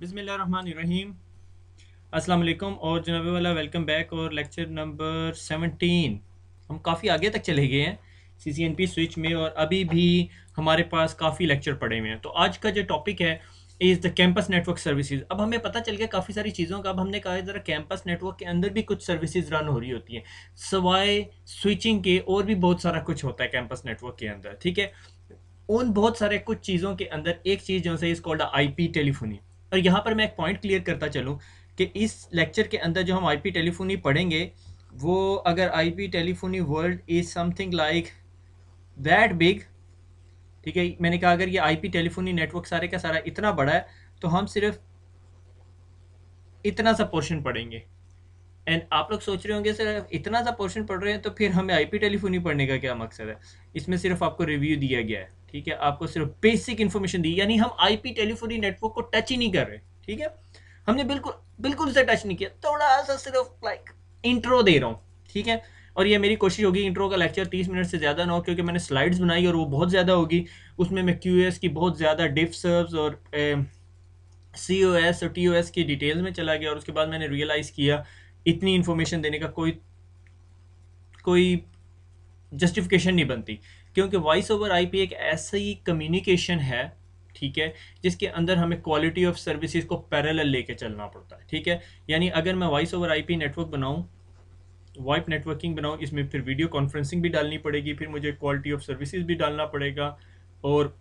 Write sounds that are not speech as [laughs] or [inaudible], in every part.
बिसमीम अस्सलाम और जनाब वाला वेलकम बैक और लेक्चर नंबर 17 हम काफ़ी आगे तक चले गए हैं C C N P switch में और अभी भी हमारे पास काफ़ी लेक्चर पड़े हुए हैं। तो आज का जो टॉपिक है is the campus network services अब हमें पता चल गया काफ़ी सारी चीज़ों का। अब हमने कहा ज़रा कैंपस नेटवर्क के अंदर भी कुछ सर्विसेज़ रन हो रही होती हैं। सवाए स्विचिंग के और भी बहुत सारा कुछ होता है कैंपस नेटवर्क के अंदर, ठीक है? उन बहुत सारे कुछ चीज़ों के अंदर एक चीज़ जो है is called I P telephony और यहाँ पर मैं एक पॉइंट क्लियर करता चलूँ कि इस लेक्चर के अंदर जो हम आईपी टेलीफोनी पढ़ेंगे, वो अगर IP telephony world is something like that big ठीक है, मैंने कहा अगर ये आईपी टेलीफोनी नेटवर्क सारे का सारा इतना बड़ा है तो हम सिर्फ़ इतना सा पोर्शन पढ़ेंगे। एंड आप लोग सोच रहे होंगे, सर, इतना सा पोर्शन पढ़ रहे हैं तो फिर हमें आईपी टेलीफोनी पढ़ने का क्या मकसद है? इसमें सिर्फ़ आपको रिव्यू दिया गया है। ठीक है, आपको सिर्फ़ बेसिक इन्फॉर्मेशन दी। यानी हम आईपी टेलीफोनी नेटवर्क को टच ही नहीं कर रहे, ठीक है? हमने बिल्कुल बिल्कुल से टच नहीं किया। थोड़ा सा सिर्फ़ लाइक इंट्रो दे रहा हूँ, ठीक है? और ये मेरी कोशिश होगी इंट्रो का लेक्चर तीस मिनट से ज़्यादा ना हो, क्योंकि मैंने स्लाइड्स बनाई और वो बहुत ज़्यादा होगी। उसमें मैं क्यू की बहुत ज़्यादा डिफ सर्व्स और सी ओ एस और टी ओ एस की डिटेल्स में चला गया और उसके बाद मैंने रियलाइज़ किया, इतनी इन्फॉर्मेशन देने का कोई कोई जस्टिफिकेशन नहीं बनती। क्योंकि वॉइस ओवर आईपी एक ऐसी कम्युनिकेशन है, ठीक है, जिसके अंदर हमें क्वालिटी ऑफ़ सर्विसेज़ को पैरेलल लेके चलना पड़ता है, ठीक है? यानी अगर मैं voice over IP network VoIP wipe networking बनाऊँ, इसमें फिर वीडियो कॉन्फ्रेंसिंग भी डालनी पड़ेगी, फिर मुझे क्वालिटी ऑफ़ सर्विसेज़ भी डालना पड़ेगा, और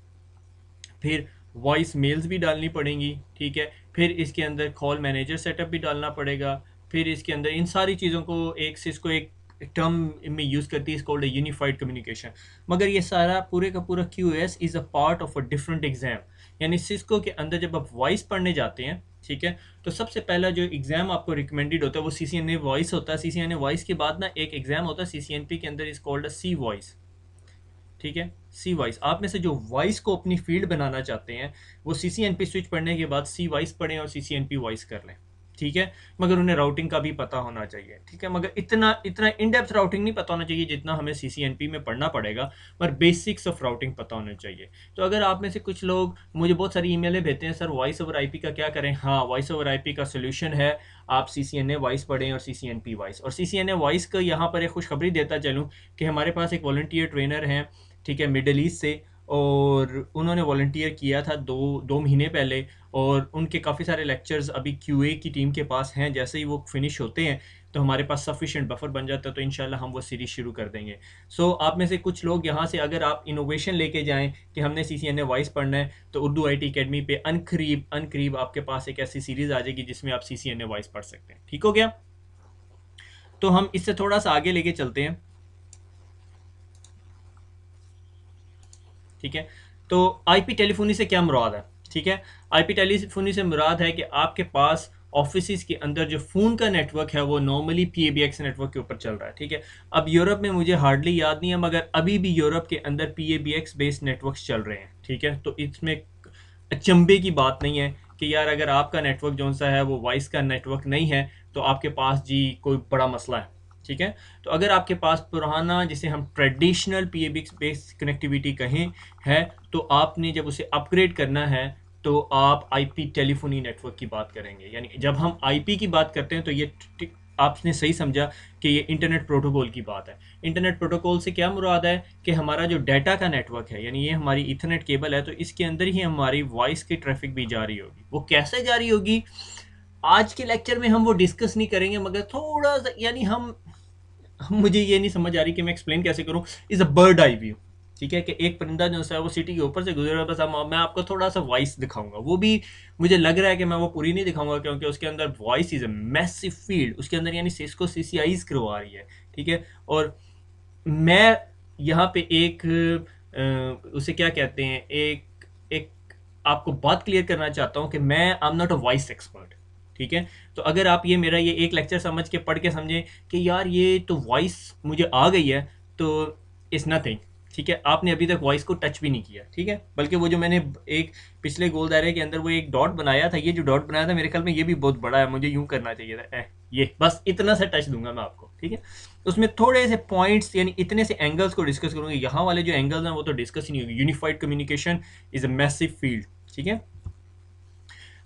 फिर वॉइस मेल्स भी डालनी पड़ेंगी, ठीक है? फिर इसके अंदर कॉल मैनेजर सेटअप भी डालना पड़ेगा, फिर इसके अंदर इन सारी चीज़ों को एक से इसको एक टर्म में यूज़ करती है इस कॉल्ड यूनिफाइड कम्युनिकेशन मगर ये सारा पूरे का पूरा Q S is a part of a different exam यानी सिस्को के अंदर जब आप वॉइस पढ़ने जाते हैं, ठीक है तो सबसे पहला जो एग्ज़ाम आपको रिकमेंडेड होता है, वो C C N A voice होता है। C C N A voice के बाद ना एक एग्ज़ाम होता है सी सी एन पी के अंदर is called a C voice ठीक है? सी वाइस आप में से जो वॉइस को अपनी फ़ील्ड बनाना चाहते हैं, वो C C N P switch पढ़ने के बाद सी वाइस पढ़ें और C C N P voice कर लें। ठीक है? मगर उन्हें राउटिंग का भी पता होना चाहिए, ठीक है? मगर इतना इतना इन डेप्थ राउटिंग नहीं पता होना चाहिए जितना हमें सी सी एन पी में पढ़ना पड़ेगा, पर बेसिक्स ऑफ़ राउटिंग पता होना चाहिए। तो अगर आप में से कुछ लोग, मुझे बहुत सारी ईमेलें भेजते हैं, sir voice over I P का क्या करें? हाँ वॉइस ओवर आई पी का सोल्यूशन है, आप C C N A voice पढ़ें और C C N P voice और C C N A voice का यहाँ पर एक खुशखबरी देता चलूँ कि हमारे पास एक वॉल्टियर ट्रेनर हैं, ठीक है मिडल ईस्ट से। और उन्होंने वॉल्टियर किया था दो दो महीने पहले और उनके काफ़ी सारे लेक्चर्स अभी क्यूए की टीम के पास हैं। जैसे ही वो फिनिश होते हैं तो हमारे पास सफिशेंट बफर बन जाता है तो इनशाला हम वो सीरीज़ शुरू कर देंगे। सो so, आप में से कुछ लोग यहाँ से अगर आप इनोवेशन लेके जाएँ कि हमने सी सी एन ए वाइस पढ़ना है तो उर्दू आई टी अकेडमी पे अनकरीब अनकरीब आपके पास एक ऐसी सीरीज़ आ जाएगी जिसमें आप C C N A vice पढ़ सकते हैं। ठीक हो गया? तो हम इससे थोड़ा सा आगे लेके चलते हैं। ठीक है? तो आईपी टेलीफोनी से क्या मुराद है? ठीक है? आईपी टेलीफोनी से मुराद है कि आपके पास ऑफ़िस के अंदर जो फ़ोन का नेटवर्क है, वो नॉर्मली पीएबीएक्स नेटवर्क के ऊपर चल रहा है, ठीक है? अब यूरोप में मुझे हार्डली याद नहीं है, मगर अभी भी यूरोप के अंदर पीएबीएक्स बेस्ड नेटवर्क चल रहे हैं, ठीक है? तो इसमें अचंबे की बात नहीं है कि यार अगर आपका नेटवर्क जो सा है, वो वॉइस का नेटवर्क नहीं है तो आपके पास जी कोई बड़ा मसला है। ठीक है? तो अगर आपके पास पुराना, जिसे हम traditional P A base connectivity कहें, है तो आपने जब उसे अपग्रेड करना है तो आप आईपी टेलीफोनी नेटवर्क की बात करेंगे। यानी जब हम आईपी की बात करते हैं तो ये आपने सही समझा कि ये इंटरनेट प्रोटोकॉल की बात है। इंटरनेट प्रोटोकॉल से क्या मुराद है? कि हमारा जो डाटा का नेटवर्क है, यानी ये हमारी इथरनेट केबल है तो इसके अंदर ही हमारी वॉइस की ट्रैफ़िक भी जारी होगी। वो कैसे जारी होगी? आज के लेक्चर में हम वो डिस्कस नहीं करेंगे, मगर थोड़ा सा, यानी हम [laughs] मुझे ये नहीं समझ आ रही कि मैं एक्सप्लेन कैसे करूँ। Is a bird eye view ठीक है? कि एक परिंदा जो है वो सिटी के ऊपर से गुजर रहा बस मैं आपको थोड़ा सा वॉइस दिखाऊँगा। वो भी मुझे लग रहा है कि मैं वो पूरी नहीं दिखाऊँगा क्योंकि उसके अंदर voice is a massive field उसके अंदर यानी सिस्को सी सी आईज करवा रही है, ठीक है? और मैं यहाँ पे एक उसे क्या कहते हैं? एक एक आपको बात क्लियर करना चाहता हूँ कि मैं I am not a voice expert ठीक है? तो अगर आप ये मेरा ये एक लेक्चर समझ के पढ़ के समझें कि यार ये तो वॉइस मुझे आ गई है तो इट्स नथिंग ठीक है? आपने अभी तक वॉइस को टच भी नहीं किया ठीक है? बल्कि वो जो मैंने एक पिछले गोल दायरे के अंदर वो एक डॉट बनाया था ये जो डॉट बनाया था मेरे ख्याल में ये भी बहुत बड़ा है मुझे यूँ करना चाहिए था। ए, ये बस इतना सा टच दूँगा मैं आपको ठीक है? उसमें थोड़े से पॉइंट्स यानी इतने से एंगल्स को डिस्कस करूँगा यहाँ वाले जो एंगल्स हैं वो तो डिस्कस ही नहीं होगी। Unified communication is a massive field ठीक है?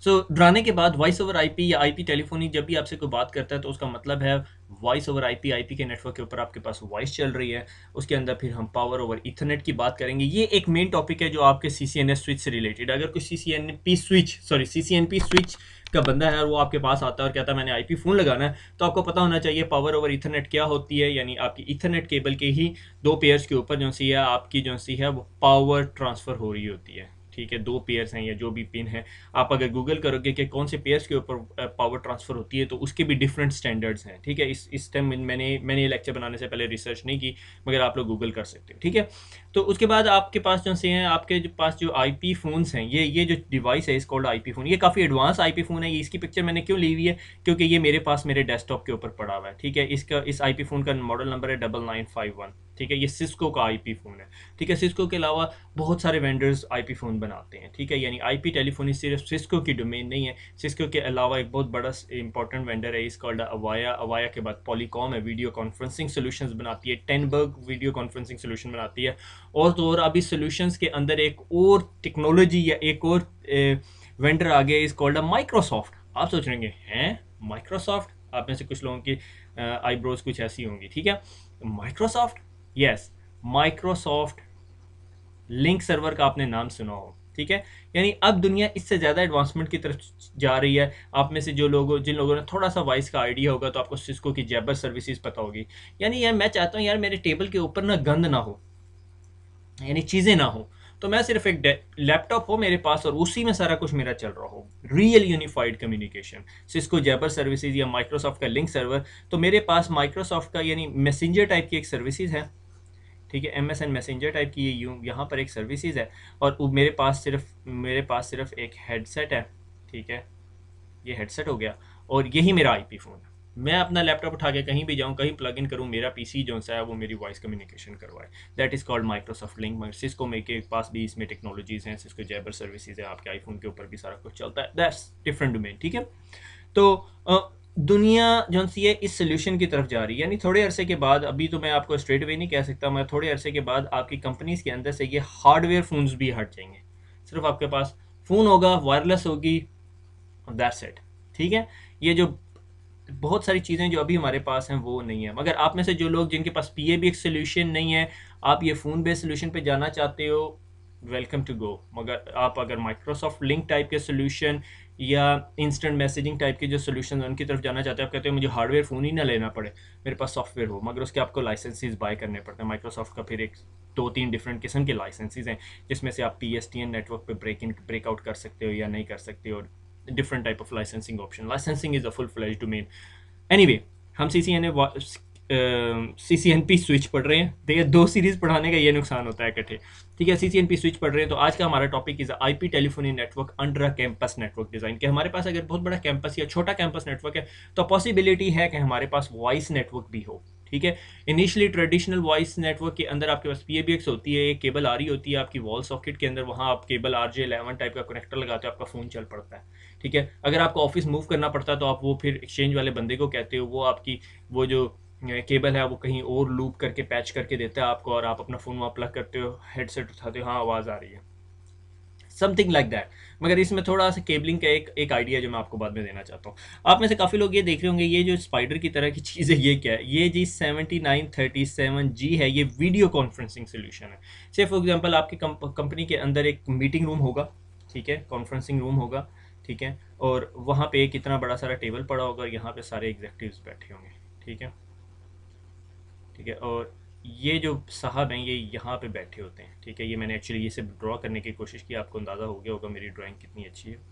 सो so, डराने के बाद वॉइस ओवर आईपी या आईपी टेलीफोनी जब भी आपसे कोई बात करता है तो उसका मतलब है वॉइस ओवर आईपी आईपी के नेटवर्क के ऊपर आपके पास वॉइस चल रही है। उसके अंदर फिर हम पावर ओवर इथरनेट की बात करेंगे। ये एक मेन टॉपिक है जो आपके C C N S switch से रिलेटेड अगर कोई C C N P switch sorry C C N P switch का बंदा है और वो आपके पास आता है और कहता है मैंने आईपी फ़ोन लगाना है तो आपको पता होना चाहिए पावर ओवर इथरनेट क्या होती है। यानी आपकी इथरनेट केबल के ही दो पेयर्स के ऊपर जो सी है आपकी जो सी है वो पावर ट्रांसफ़र हो रही होती है। ठीक है, दो पेयर्स हैं या जो भी पिन है, आप अगर गूगल करोगे कि कौन से पेयर्स के ऊपर पावर ट्रांसफ़र होती है तो उसके भी डिफरेंट स्टैंडर्ड्स हैं, ठीक है? इस इस टाइम मैंने मैंने ये लेक्चर बनाने से पहले रिसर्च नहीं की, मगर आप लोग गूगल कर सकते हो, ठीक है? तो उसके बाद आपके पास जो से हैं, आपके जो पास जो आई पी फ़ोन्स हैं, ये ये जो डिवाइस है is called I P phone ये काफ़ी एडवांस आई पी फ़ोन है, ये इसकी पिक्चर मैंने क्यों ली हुई है? क्योंकि ये मेरे पास मेरे डेस्कटॉप के ऊपर पड़ा हुआ है, ठीक है? इसका, इस आई पी फ़ोन का मॉडल नंबर है डबल नाइन फाइव वन ठीक है? ये सिस्को का आईपी फ़ोन है, ठीक है? सिस्को के अलावा बहुत सारे वेंडर्स आईपी फ़ोन बनाते हैं, ठीक है? यानी आईपी टेलीफोनी सिर्फ़ सिस्को की डोमेन नहीं है सिस्को के अलावा एक बहुत बड़ा इंपॉर्टेंट वेंडर है इस कॉल्ड अवाया अवाया के बाद पॉलीकॉम है वीडियो कॉन्फ्रेंसिंग सोल्यूशन बनाती है टेनबर्ग वीडियो कॉन्फ्रेंसिंग सोल्यूशन बनाती है और तो और अभी सोल्यूशन के अंदर एक और टेक्नोलॉजी या एक और वेंडर आ गया इस कॉल्ड माइक्रोसॉफ्ट आप सोच रहे हैं? माइक्रोसॉफ्ट आप में से कुछ लोगों की आईब्रोज कुछ ऐसी होंगी, ठीक है? Microsoft yes Microsoft Lync server का आपने नाम सुना हो, ठीक है? यानी अब दुनिया इससे ज़्यादा एडवांसमेंट की तरफ़ जा रही है। आप में से जो लोगों, जिन लोगों ने थोड़ा सा वॉइस का आइडिया होगा तो आपको सिस्को की जैबर सर्विसेज़ पता होगी। यानी यार, मैं चाहता हूँ यार, मेरे टेबल के ऊपर ना गंद ना हो। यानी चीज़ें ना हो तो मैं सिर्फ़ एक लैपटॉप हो मेरे पास और उसी में सारा कुछ मेरा चल रहा हो। Real unified communication Cisco Jabber services या माइक्रोसॉफ्ट का लिंक सर्वर तो मेरे पास माइक्रोसॉफ्ट का यानी मैसेंजर टाइप की एक सर्विसेज़ है। ठीक है एम एस मैसेंजर टाइप की ये यूँ, यहाँ पर एक सर्विसेज़ है और मेरे पास सिर्फ़, मेरे पास सिर्फ़ एक हेडसेट है। ठीक है, ये हेडसेट हो गया और यही मेरा आईपी फ़ोन है। मैं अपना लैपटॉप उठा के कहीं भी जाऊँ, कहीं प्लग इन करूँ, मेरा पीसी जो सा है, वो मेरी वॉइस कम्युनिकेशन करवाए। That is called Microsoft Lync Cisco में के पास भी इसमें टेक्नोलॉजीज़ हैं सिस्को जैबर सर्विसेज़ है, आपके आईफोन के ऊपर भी सारा कुछ चलता है। दैट्स डिफरेंट डोमेन ठीक है? तो दुनिया जो सी है, इस सोल्यूशन की तरफ़ जा रही है। यानी थोड़े अरसे के बाद, अभी तो मैं आपको स्ट्रेट वे नहीं कह सकता मैं थोड़े अरसे के बाद आपकी कंपनीज़ के अंदर से ये हार्डवेयर फ़ोन्स भी हट जाएँगे। सिर्फ़ आपके पास फ़ोन होगा वायरलेस होगी दैट्स इट ठीक है? ये जो बहुत सारी चीज़ें जो अभी हमारे पास हैं, वो नहीं है। मगर आप में से जो लोग जिनके पास पी ए भी एक सोल्यूशन नहीं है, आप ये फ़ोन बेस्ड सोल्यूशन पे जाना चाहते हो वेलकम टू गो मगर आप अगर माइक्रोसॉफ्ट लिंक टाइप के सोल्यूशन या इंस्टेंट मैसेजिंग टाइप के जो सोल्यूशन उनकी तरफ़ जाना चाहते हैं, आप कहते हैं, मुझे हार्डवेयर फ़ोन ही ना लेना पड़े, मेरे पास सॉफ्टवेयर हो। मगर उसके आपको लाइसेंसेज बाय करने पड़ते हैं। माइक्रोसॉफ्ट का फिर एक दो तीन डिफरेंट किस्म के लाइसेंसेज हैं, जिसमें से आप P S T N network पर ब्रेक इन ब्रेकआउट कर सकते हो या नहीं कर सकते हो। Type of licensing option licensing is a full fledge domain any हम C C N A C C N P switch पढ़ रहे हैं। देखिए, दो सीरीज़ पढ़ाने का ये नुकसान होता है इकट्ठे। ठीक है C C N P switch पढ़ रहे हैं तो आज का हमारा topic is I P telephony network under a campus network design के हमारे पास अगर बहुत बड़ा कैंपस या छोटा कैंपस नेटवर्क है तो पॉसिबिलिटी है कि हमारे पास वॉइस नेटवर्क भी हो। ठीक है इनिशियली ट्रेडिशनल वॉइस नेटवर्क के अंदर आपके पास पी होती है एक केबल आ रही होती है आपकी वॉल सॉकेट के अंदर, वहाँ आप केबल आर जे टाइप का कनेक्टर लगाते हो, आपका फ़ोन चल पड़ता है। ठीक है? अगर आपको ऑफ़िस मूव करना पड़ता है तो आप वो फिर एक्सचेंज वाले बंदे को कहते हो, वो आपकी, वो जो केबल है, वो कहीं और लूप करके पैच करके देता है आपको और आप अपना फ़ोन वहाँ प्लग करते हो हेडसेट उठाते हो हाँ आवाज़ आ रही है। समथिंग लाइक दैट मगर इसमें थोड़ा सा केबलिंग का एक एक आइडिया जो मैं आपको बाद में देना चाहता हूँ। आप में से काफ़ी लोग ये देख रहे होंगे, ये जो स्पाइडर की तरह की [laughs] चीज़ है, ये क्या है? ये G seventy nine thirty seven G है, ये वीडियो कॉन्फ्रेंसिंग सोल्यूशन है। से फॉर एग्ज़ाम्पल आपकी कंपनी के अंदर एक मीटिंग रूम होगा, ठीक है? कॉन्फ्रेंसिंग रूम होगा। ठीक है? और वहाँ पे एक इतना बड़ा सारा टेबल पड़ा होगा यहाँ पे सारे एग्जेक्टिव्स बैठे होंगे, ठीक है? ठीक है? और ये जो साहब हैं, ये यहाँ पे बैठे होते हैं, ठीक है? ये मैंने एक्चुअली ये सब ड्रॉ करने की कोशिश की, आपको अंदाज़ा हो गया होगा मेरी ड्राइंग कितनी अच्छी है।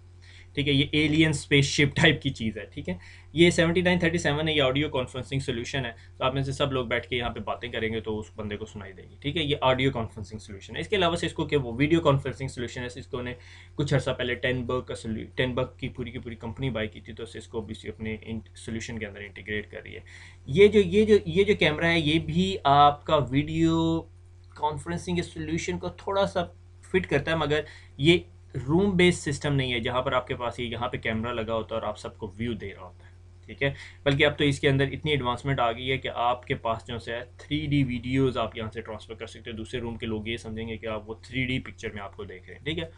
ठीक है, ये एलियन स्पेसशिप टाइप की चीज़ है, ठीक है? ये सेवेंटी नाइन थर्टी सेवन है, ये ऑडियो कॉन्फ्रेंसिंग सोल्यूशन है। तो आप में से सब लोग बैठ के यहाँ पे बातें करेंगे तो उस बंदे को सुनाई देगी, ठीक है? ये ऑडियो कॉन्फ्रेंसिंग सोल्यूशन है। इसके अलावा सिस्को के वो वीडियो कॉन्फ्रेंसिंग सोल्यूशन है। इसको ने कुछ अर्सा पहले टेन बर्ग का टेन बर्ग की पूरी की पूरी कंपनी बाई की थी तो सिस्को भी अपने सोल्यूशन के अंदर इंटीग्रेट कर रही है। ये जो ये जो ये जो कैमरा है, ये भी आपका वीडियो कॉन्फ्रेंसिंग सोल्यूशन को थोड़ा सा फिट करता है, मगर ये रूम बेस्ड सिस्टम नहीं है जहाँ पर आपके पास ये यहाँ पे कैमरा लगा होता है और आप सबको व्यू दे रहा होता है ठीक है? बल्कि अब तो इसके अंदर इतनी एडवांसमेंट आ गई है कि आपके पास जो है थ्री डी वीडियोज़ आप यहाँ से ट्रांसफ़र कर सकते हो। दूसरे रूम के लोग ये समझेंगे कि आप वो थ्री डी पिक्चर में आपको देख रहे हैं ठीक है?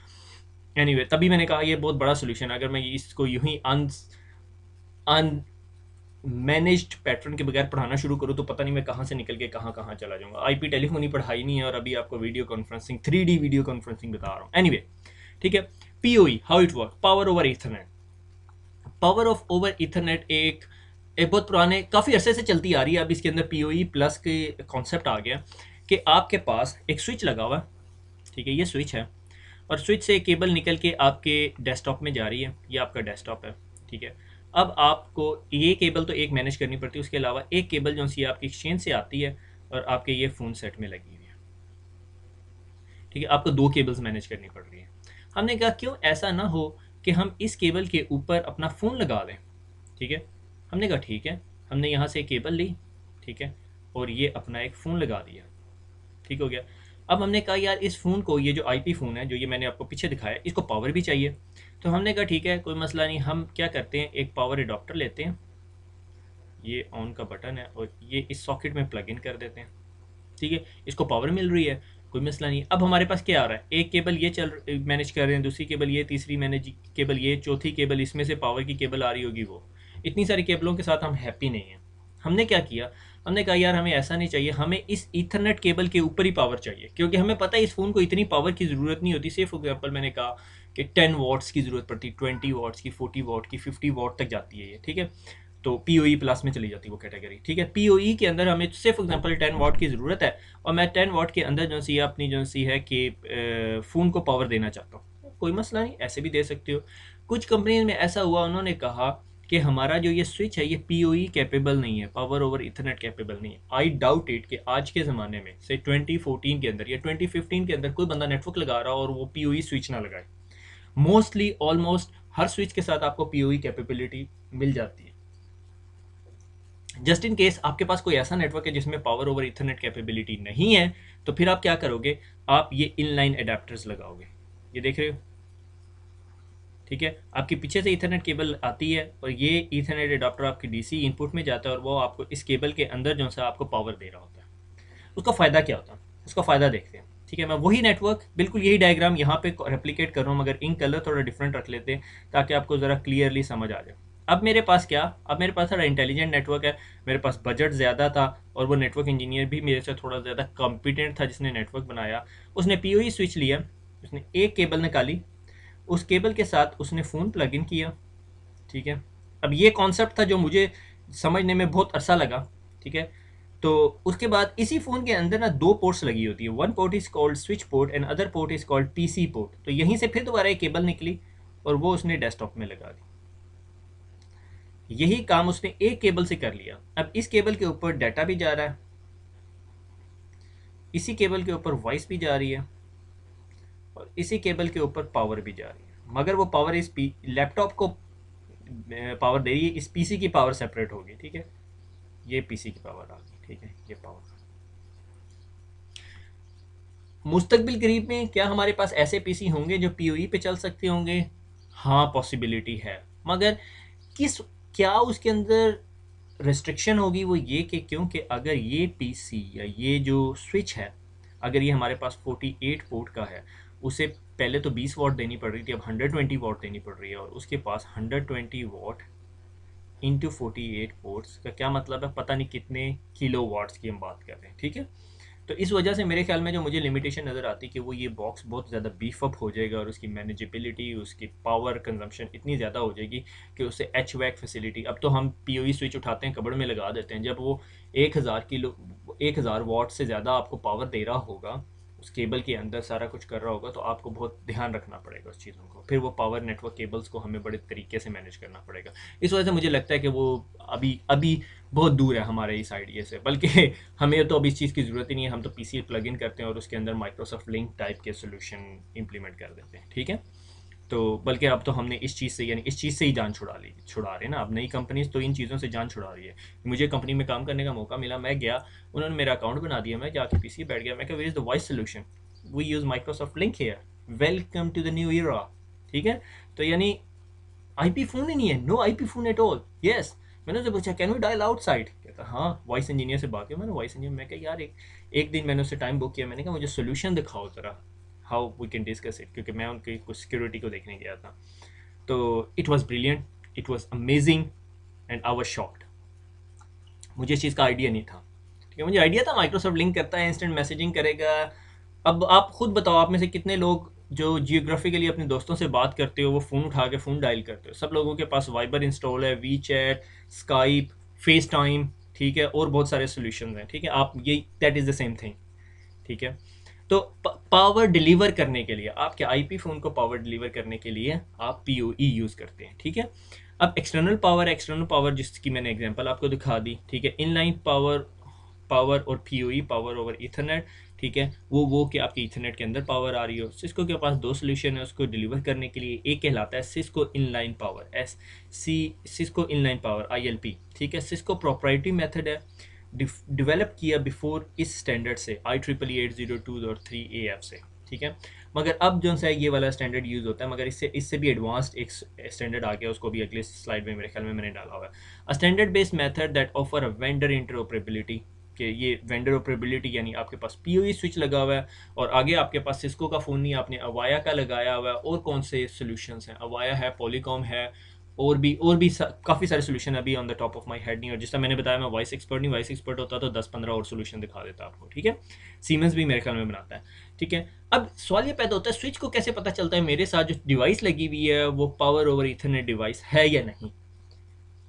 एनी anyway, तभी मैंने कहा ये बहुत बड़ा सोल्यूशन है। अगर मैं इसको यूँ ही अन अन मैनेज्ड पैटर्न के बगैर पढ़ाना शुरू करूँ तो पता नहीं मैं कहाँ से निकल के कहाँ कहाँ चला जाऊँगा। आईपी टेलीफोनी पढ़ाई नहीं है और अभी आपको video conferencing three video conferencing बता रहा हूँ। एनी anyway, ठीक है? POE how it work power over Ethernet power of over Ethernet एक एक बहुत पुराने, काफ़ी अरसे से चलती आ रही है। अब इसके अंदर पी प्लस के कॉन्सेप्ट आ गया कि आपके पास एक स्विच लगा हुआ है। ठीक है, ये स्विच है। और स्विच से केबल निकल के आपके डेस्कटॉप में जा रही है। ये आपका डेस्कटॉप है। ठीक है? अब आपको ये केबल तो एक मैनेज करनी पड़ती है। उसके अलावा एक केबल जो सी आपकी एक्सचेंज से आती है और आपके ये फ़ोन सेट में लगी हुई है। ठीक है? आपको दो केबल्स मैनेज करनी पड़ रही है। हमने कहा, क्यों ऐसा ना हो कि हम इस केबल के ऊपर अपना फ़ोन लगा दें? ठीक है? हमने कहा, ठीक है। हमने यहाँ से केबल ली, ठीक है? और ये अपना एक फ़ोन लगा दिया। ठीक हो गया? अब हमने कहा, यार, इस फ़ोन को, ये जो आईपी फ़ोन है, जो ये मैंने आपको पीछे दिखाया इसको पावर भी चाहिए। तो हमने कहा, ठीक है, कोई मसला नहीं। हम क्या करते हैं, एक पावर एडाप्टर लेते हैं। ये ऑन का बटन है और ये इस सॉकेट में प्लग इन कर देते हैं। ठीक है? इसको पावर मिल रही है। कोई मसला नहीं। अब हमारे पास क्या आ रहा है? एक केबल ये चल मैनेज कर रहे हैं, दूसरी केबल ये, तीसरी मैनेज केबल ये, चौथी केबल, इसमें से पावर की केबल आ रही होगी वो। इतनी सारी केबलों के साथ हम हैप्पी नहीं हैं। हमने क्या किया? हमने कहा, यार, हमें ऐसा नहीं चाहिए। हमें इस ईथरनेट केबल के ऊपर ही पावर चाहिए। क्योंकि हमें पता है, इस फ़ोन को इतनी पावर की ज़रूरत नहीं होती। सिर्फ़ एग्ज़ाम्पल मैंने कहा कि टेन वाट्स की ज़रूरत पड़ती। ट्वेंटी वाट्स की फोर्टी वाट की फिफ्टी वाट तक जाती है ये, ठीक है? तो पी ओ ई प्लस में चली जाती है वो कैटेगरी ठीक है? पी ओ ई के अंदर हमें सिर्फ़ एग्ज़ाम्पल टेन वाट की ज़रूरत है और मैं टेन वाट के अंदर जो सी अपनी जो सी है कि फ़ोन को पावर देना चाहता हूँ। कोई मसला नहीं, ऐसे भी दे सकते हो। कुछ कंपनी में ऐसा हुआ, उन्होंने कहा कि हमारा जो ये स्विच है, ये पी ओ ई कैपेबल नहीं है पावर ओवर इथरनेट कैपेबल नहीं है। आई डाउट इट कि आज के ज़माने में से 2014 के अंदर या 2015 के अंदर कोई बंदा नेटवर्क लगा रहा और वो पी ओ ई स्विच ना लगाए। मोस्टली ऑलमोस्ट हर स्विच के साथ आपको पी ओ ई कैपेबिलिटी मिल जाती है। जस्ट इन केस आपके पास कोई ऐसा नेटवर्क है जिसमें पावर ओवर इथरनेट कैपेबिलिटी नहीं है तो फिर आप क्या करोगे? आप ये इनलाइन अडेप्टर्स लगाओगे। ये देख रहे हो? ठीक है? आपके पीछे से इथरनेट केबल आती है और ये इथरनेट अडाप्टर आपकी डीसी इनपुट में जाता है और वो आपको इस केबल के अंदर जो सा आपको पावर दे रहा होता है। उसका फ़ायदा क्या होता है? उसका फ़ायदा देखते हैं। ठीक है? मैं वही नेटवर्क बिल्कुल यही डायग्राम यहाँ पे रेप्लिकेट कर रहा हूँ, मगर इन कलर थोड़ा डिफरेंट रख लेते हैं ताकि आपको ज़रा क्लियरली समझ आ जाए। अब मेरे पास क्या? अब मेरे पास थोड़ा इंटेलिजेंट नेटवर्क है। मेरे पास बजट ज़्यादा था और वो नेटवर्क इंजीनियर भी मेरे से थोड़ा ज़्यादा कॉम्पिटेंट था जिसने नेटवर्क बनाया। उसने पी स्विच लिया, उसने एक केबल निकाली, उस केबल के साथ उसने फ़ोन प्लग इन किया, ठीक है? अब ये कॉन्सेप्ट था जो मुझे समझने में बहुत अच्छा लगा, ठीक है? तो उसके बाद इसी फ़ोन के अंदर ना दो पोर्ट्स लगी होती है। One port is called switch port and other port is called PC port तो यहीं से फिर दोबारा एक केबल निकली और वो उसने डेस्कटॉप में लगा दी। यही काम उसने एक केबल से कर लिया। अब इस केबल के ऊपर डाटा भी जा रहा है। इसी केबल के ऊपर वॉइस भी जा रही है और इसी केबल के ऊपर पावर भी जा रही है। मगर वो पावर इस पी लैपटॉप को पावर दे रही है। इस पीसी की पावर सेपरेट होगी, ठीक है? ये पीसी की पावर आ गई, ठीक है? ये पावर मुस्तकबिल करीब में क्या हमारे पास ऐसे पीसी होंगे जो पीओई पे चल सकते होंगे? हाँ पॉसिबिलिटी है। मगर किस क्या उसके अंदर रिस्ट्रिक्शन होगी वो ये कि क्योंकि अगर ये पीसी या ये जो स्विच है, अगर ये हमारे पास 48 पोर्ट का है, उसे पहले तो 20 वॉट देनी पड़ रही थी, अब 120 वॉट देनी पड़ रही है और उसके पास 120 watt into forty eight ports का क्या मतलब है? पता नहीं कितने किलो वाट्स की हम बात कर रहे हैं, ठीक है? तो इस वजह से मेरे ख्याल में जो मुझे लिमिटेशन नज़र आती कि वो ये बॉक्स बहुत ज़्यादा बीफ अप हो जाएगा और उसकी मैनेजेबिलिटी उसकी पावर कंजम्पशन इतनी ज़्यादा हो जाएगी कि उससे एच वैक फैसिलिटी अब तो हम पी ओ स्विच उठाते हैं, कबड़ में लगा देते हैं। जब वो एक हज़ार किलो एक हज़ार वाट से ज़्यादा आपको पावर दे रहा होगा उस केबल के अंदर सारा कुछ कर रहा होगा तो आपको बहुत ध्यान रखना पड़ेगा उस चीज़ों को। फिर वो पावर नेटवर्क केबल्स को हमें बड़े तरीके से मैनेज करना पड़ेगा। इस वजह से मुझे लगता है कि वो अभी अभी बहुत दूर है हमारे इस आइडिया से। बल्कि [laughs] हमें तो अभी इस चीज़ की ज़रूरत ही नहीं है, हम तो पी प्लग इन करते हैं और उसके अंदर माइक्रोसॉफ्ट लिंक टाइप के सोल्यूशन इम्प्लीमेंट कर देते हैं। ठीक है? तो बल्कि अब तो हमने इस चीज़ से, यानी इस चीज़ से ही जान छुड़ा ली, छुड़ा रहे ना। अब नई कंपनीज़ तो इन चीज़ों से जान छुड़ा रही है। मुझे कंपनी में काम करने का मौका मिला, मैं गया, उन्होंने मेरा अकाउंट बना दिया, मैं जाके पीसी बैठ गया, मैं क्या where is the voice solution we use Microsoft Lync here welcome to the new era ठीक है? तो यानी आईपी फ़ोन ही नहीं है no IP phone at all yes मैंने उसे पूछा कैन वी डायल आउटसाइड कहता हाँ वॉइस इंजीनियर से बात की मैंने वॉइस इंजीनियर मैं क्या यार, एक एक दिन मैंने उससे टाइम बुक किया, मैंने कहा, मुझे सोल्यूशन दिखाओ ज़रा. How we can discuss it क्योंकि मैं उनकी कुछ सिक्योरिटी को देखने गया था। तो it was brilliant it was amazing and I was shocked मुझे इस चीज़ का आइडिया नहीं था। ठीक है, मुझे आइडिया था माइक्रोसॉफ्ट लिंक करता है इंस्टेंट मैसेजिंग करेगा। अब आप खुद बताओ, आप में से कितने लोग जो जियोग्राफिकली अपने दोस्तों से बात करते हो, वो फ़ोन उठा के फ़ोन डायल करते हो? सब लोगों के पास वाइबर इंस्टॉल है WeChat Skype FaceTime ठीक है, और बहुत सारे सोल्यूशन हैं। ठीक है, आप ये that is the same thing ठीक है? तो पावर डिलीवर करने के लिए, आपके आईपी फ़ोन को पावर डिलीवर करने के लिए आप पी यूज़ करते हैं, ठीक है? अब एक्सटर्नल पावर एक्सटर्नल पावर जिसकी मैंने एग्जांपल आपको दिखा दी, ठीक है? इनलाइन पावर पावर और पी पावर ओवर इथरनेट ठीक है? वो वो कि आपकी इथरनेट के अंदर पावर आ रही हो। सिस्को के पास दो सोल्यूशन है उसको डिलीवर करने के लिए। एक कहलाता है Cisco inline power S C Cisco inline power I L P ठीक है? सिस्को प्रोपराइटरी मेथड है। डिवेलप किया बिफोर इस स्टैंडर्ड से I triple E eight zero two और थ्री ए एफ़ से, ठीक है? मगर अब जो सा ये वाला स्टैंडर्ड यूज़ होता है, मगर इससे इससे भी एडवांस्ड एक स्टैंडर्ड आ गया, उसको भी अगले स्लाइड में मेरे ख्याल में मैंने डाला हुआ है। A standard based method that offer a vendor interoperability कि ये वेंडर ऑपरेबिलिटी यानी आपके पास पीओई स्विच लगा हुआ है, और आगे आपके पास सिस्को का फ़ोन नहीं आपने अवाया का लगाया हुआ है, और कौन से सोल्यूशन हैं? अवाया है पॉलीकॉम है और भी और भी सा, काफ़ी सारे सोल्यूशन अभी on the top of my head नहीं और जिस तरह मैंने बताया मैं वॉइस एक्सपर्ट नहीं वॉइस एक्सपर्ट होता तो दस पंद्रह और सोल्यूशन दिखा देता आपको ठीक है? सीमेंस भी मेरे ख्याल में बनाता है ठीक है? अब सवाल ये पैदा होता है स्विच को कैसे पता चलता है? मेरे साथ जो डिवाइस लगी हुई है वो पावर ओवर इथरनेट डिवाइस है या नहीं?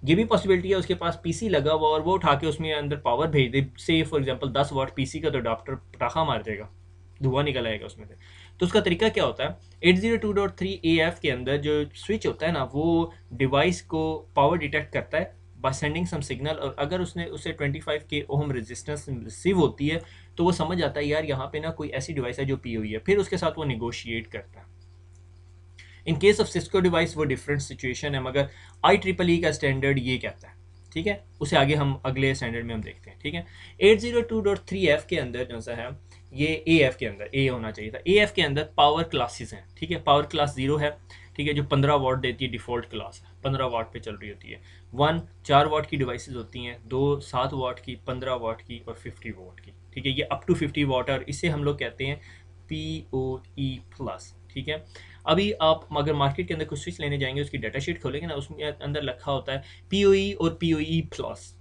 ये भी पॉसिबिलिटी है उसके पास पीसी लगा हुआ और वो उठा के उसमें अंदर पावर भेज दे। से फॉर एग्जांपल 10 वाट पीसी का तो डॉक्टर पटाखा मार देगा धुआँ निकल आएगा उसमें से। तो उसका तरीका क्या होता है? Eight zero two dot three A F के अंदर जो स्विच होता है ना, वो डिवाइस को पावर डिटेक्ट करता है बाय सेंडिंग सम सिग्नल और अगर उसने उसे 25 के ओम रेजिस्टेंस रिसीव होती है तो वो समझ आता है, यार, यहाँ पे ना कोई ऐसी डिवाइस है जो पी हुई है। फिर उसके साथ वो निगोशिएट करता है। In case of Cisco device वो डिफरेंट सिचुएशन है, मगर आई ट्रिपल ई का स्टैंडर्ड ये कहता है, ठीक है? उसे आगे हम अगले स्टैंडर्ड में हम देखते हैं, ठीक है? Eight zero two dot three F के अंदर जो सा है ये ए एफ़ के अंदर ए होना चाहिए था। ए एफ़ के अंदर पावर क्लासेस हैं, ठीक है? पावर क्लास ज़ीरो है, ठीक है? जो पंद्रह वाट देती है डिफ़ॉल्ट क्लास है। पंद्रह वाट पे चल रही होती है। वन चार वाट की डिवाइसेस होती हैं, दो, सात वाट की, पंद्रह वाट की और फिफ्टी वाट की, ठीक है? ये अप टू फिफ्टी वाट है और इसे हम लोग कहते हैं पी ओ ई प्लस ठीक है? अभी आप अगर मार्केट के अंदर कुछ स्विच लेने जाएँगे, उसकी डाटा शीट खोलेंगे ना, उसमें अंदर लिखा होता है पी ओ ई और पी ओ ई प्लस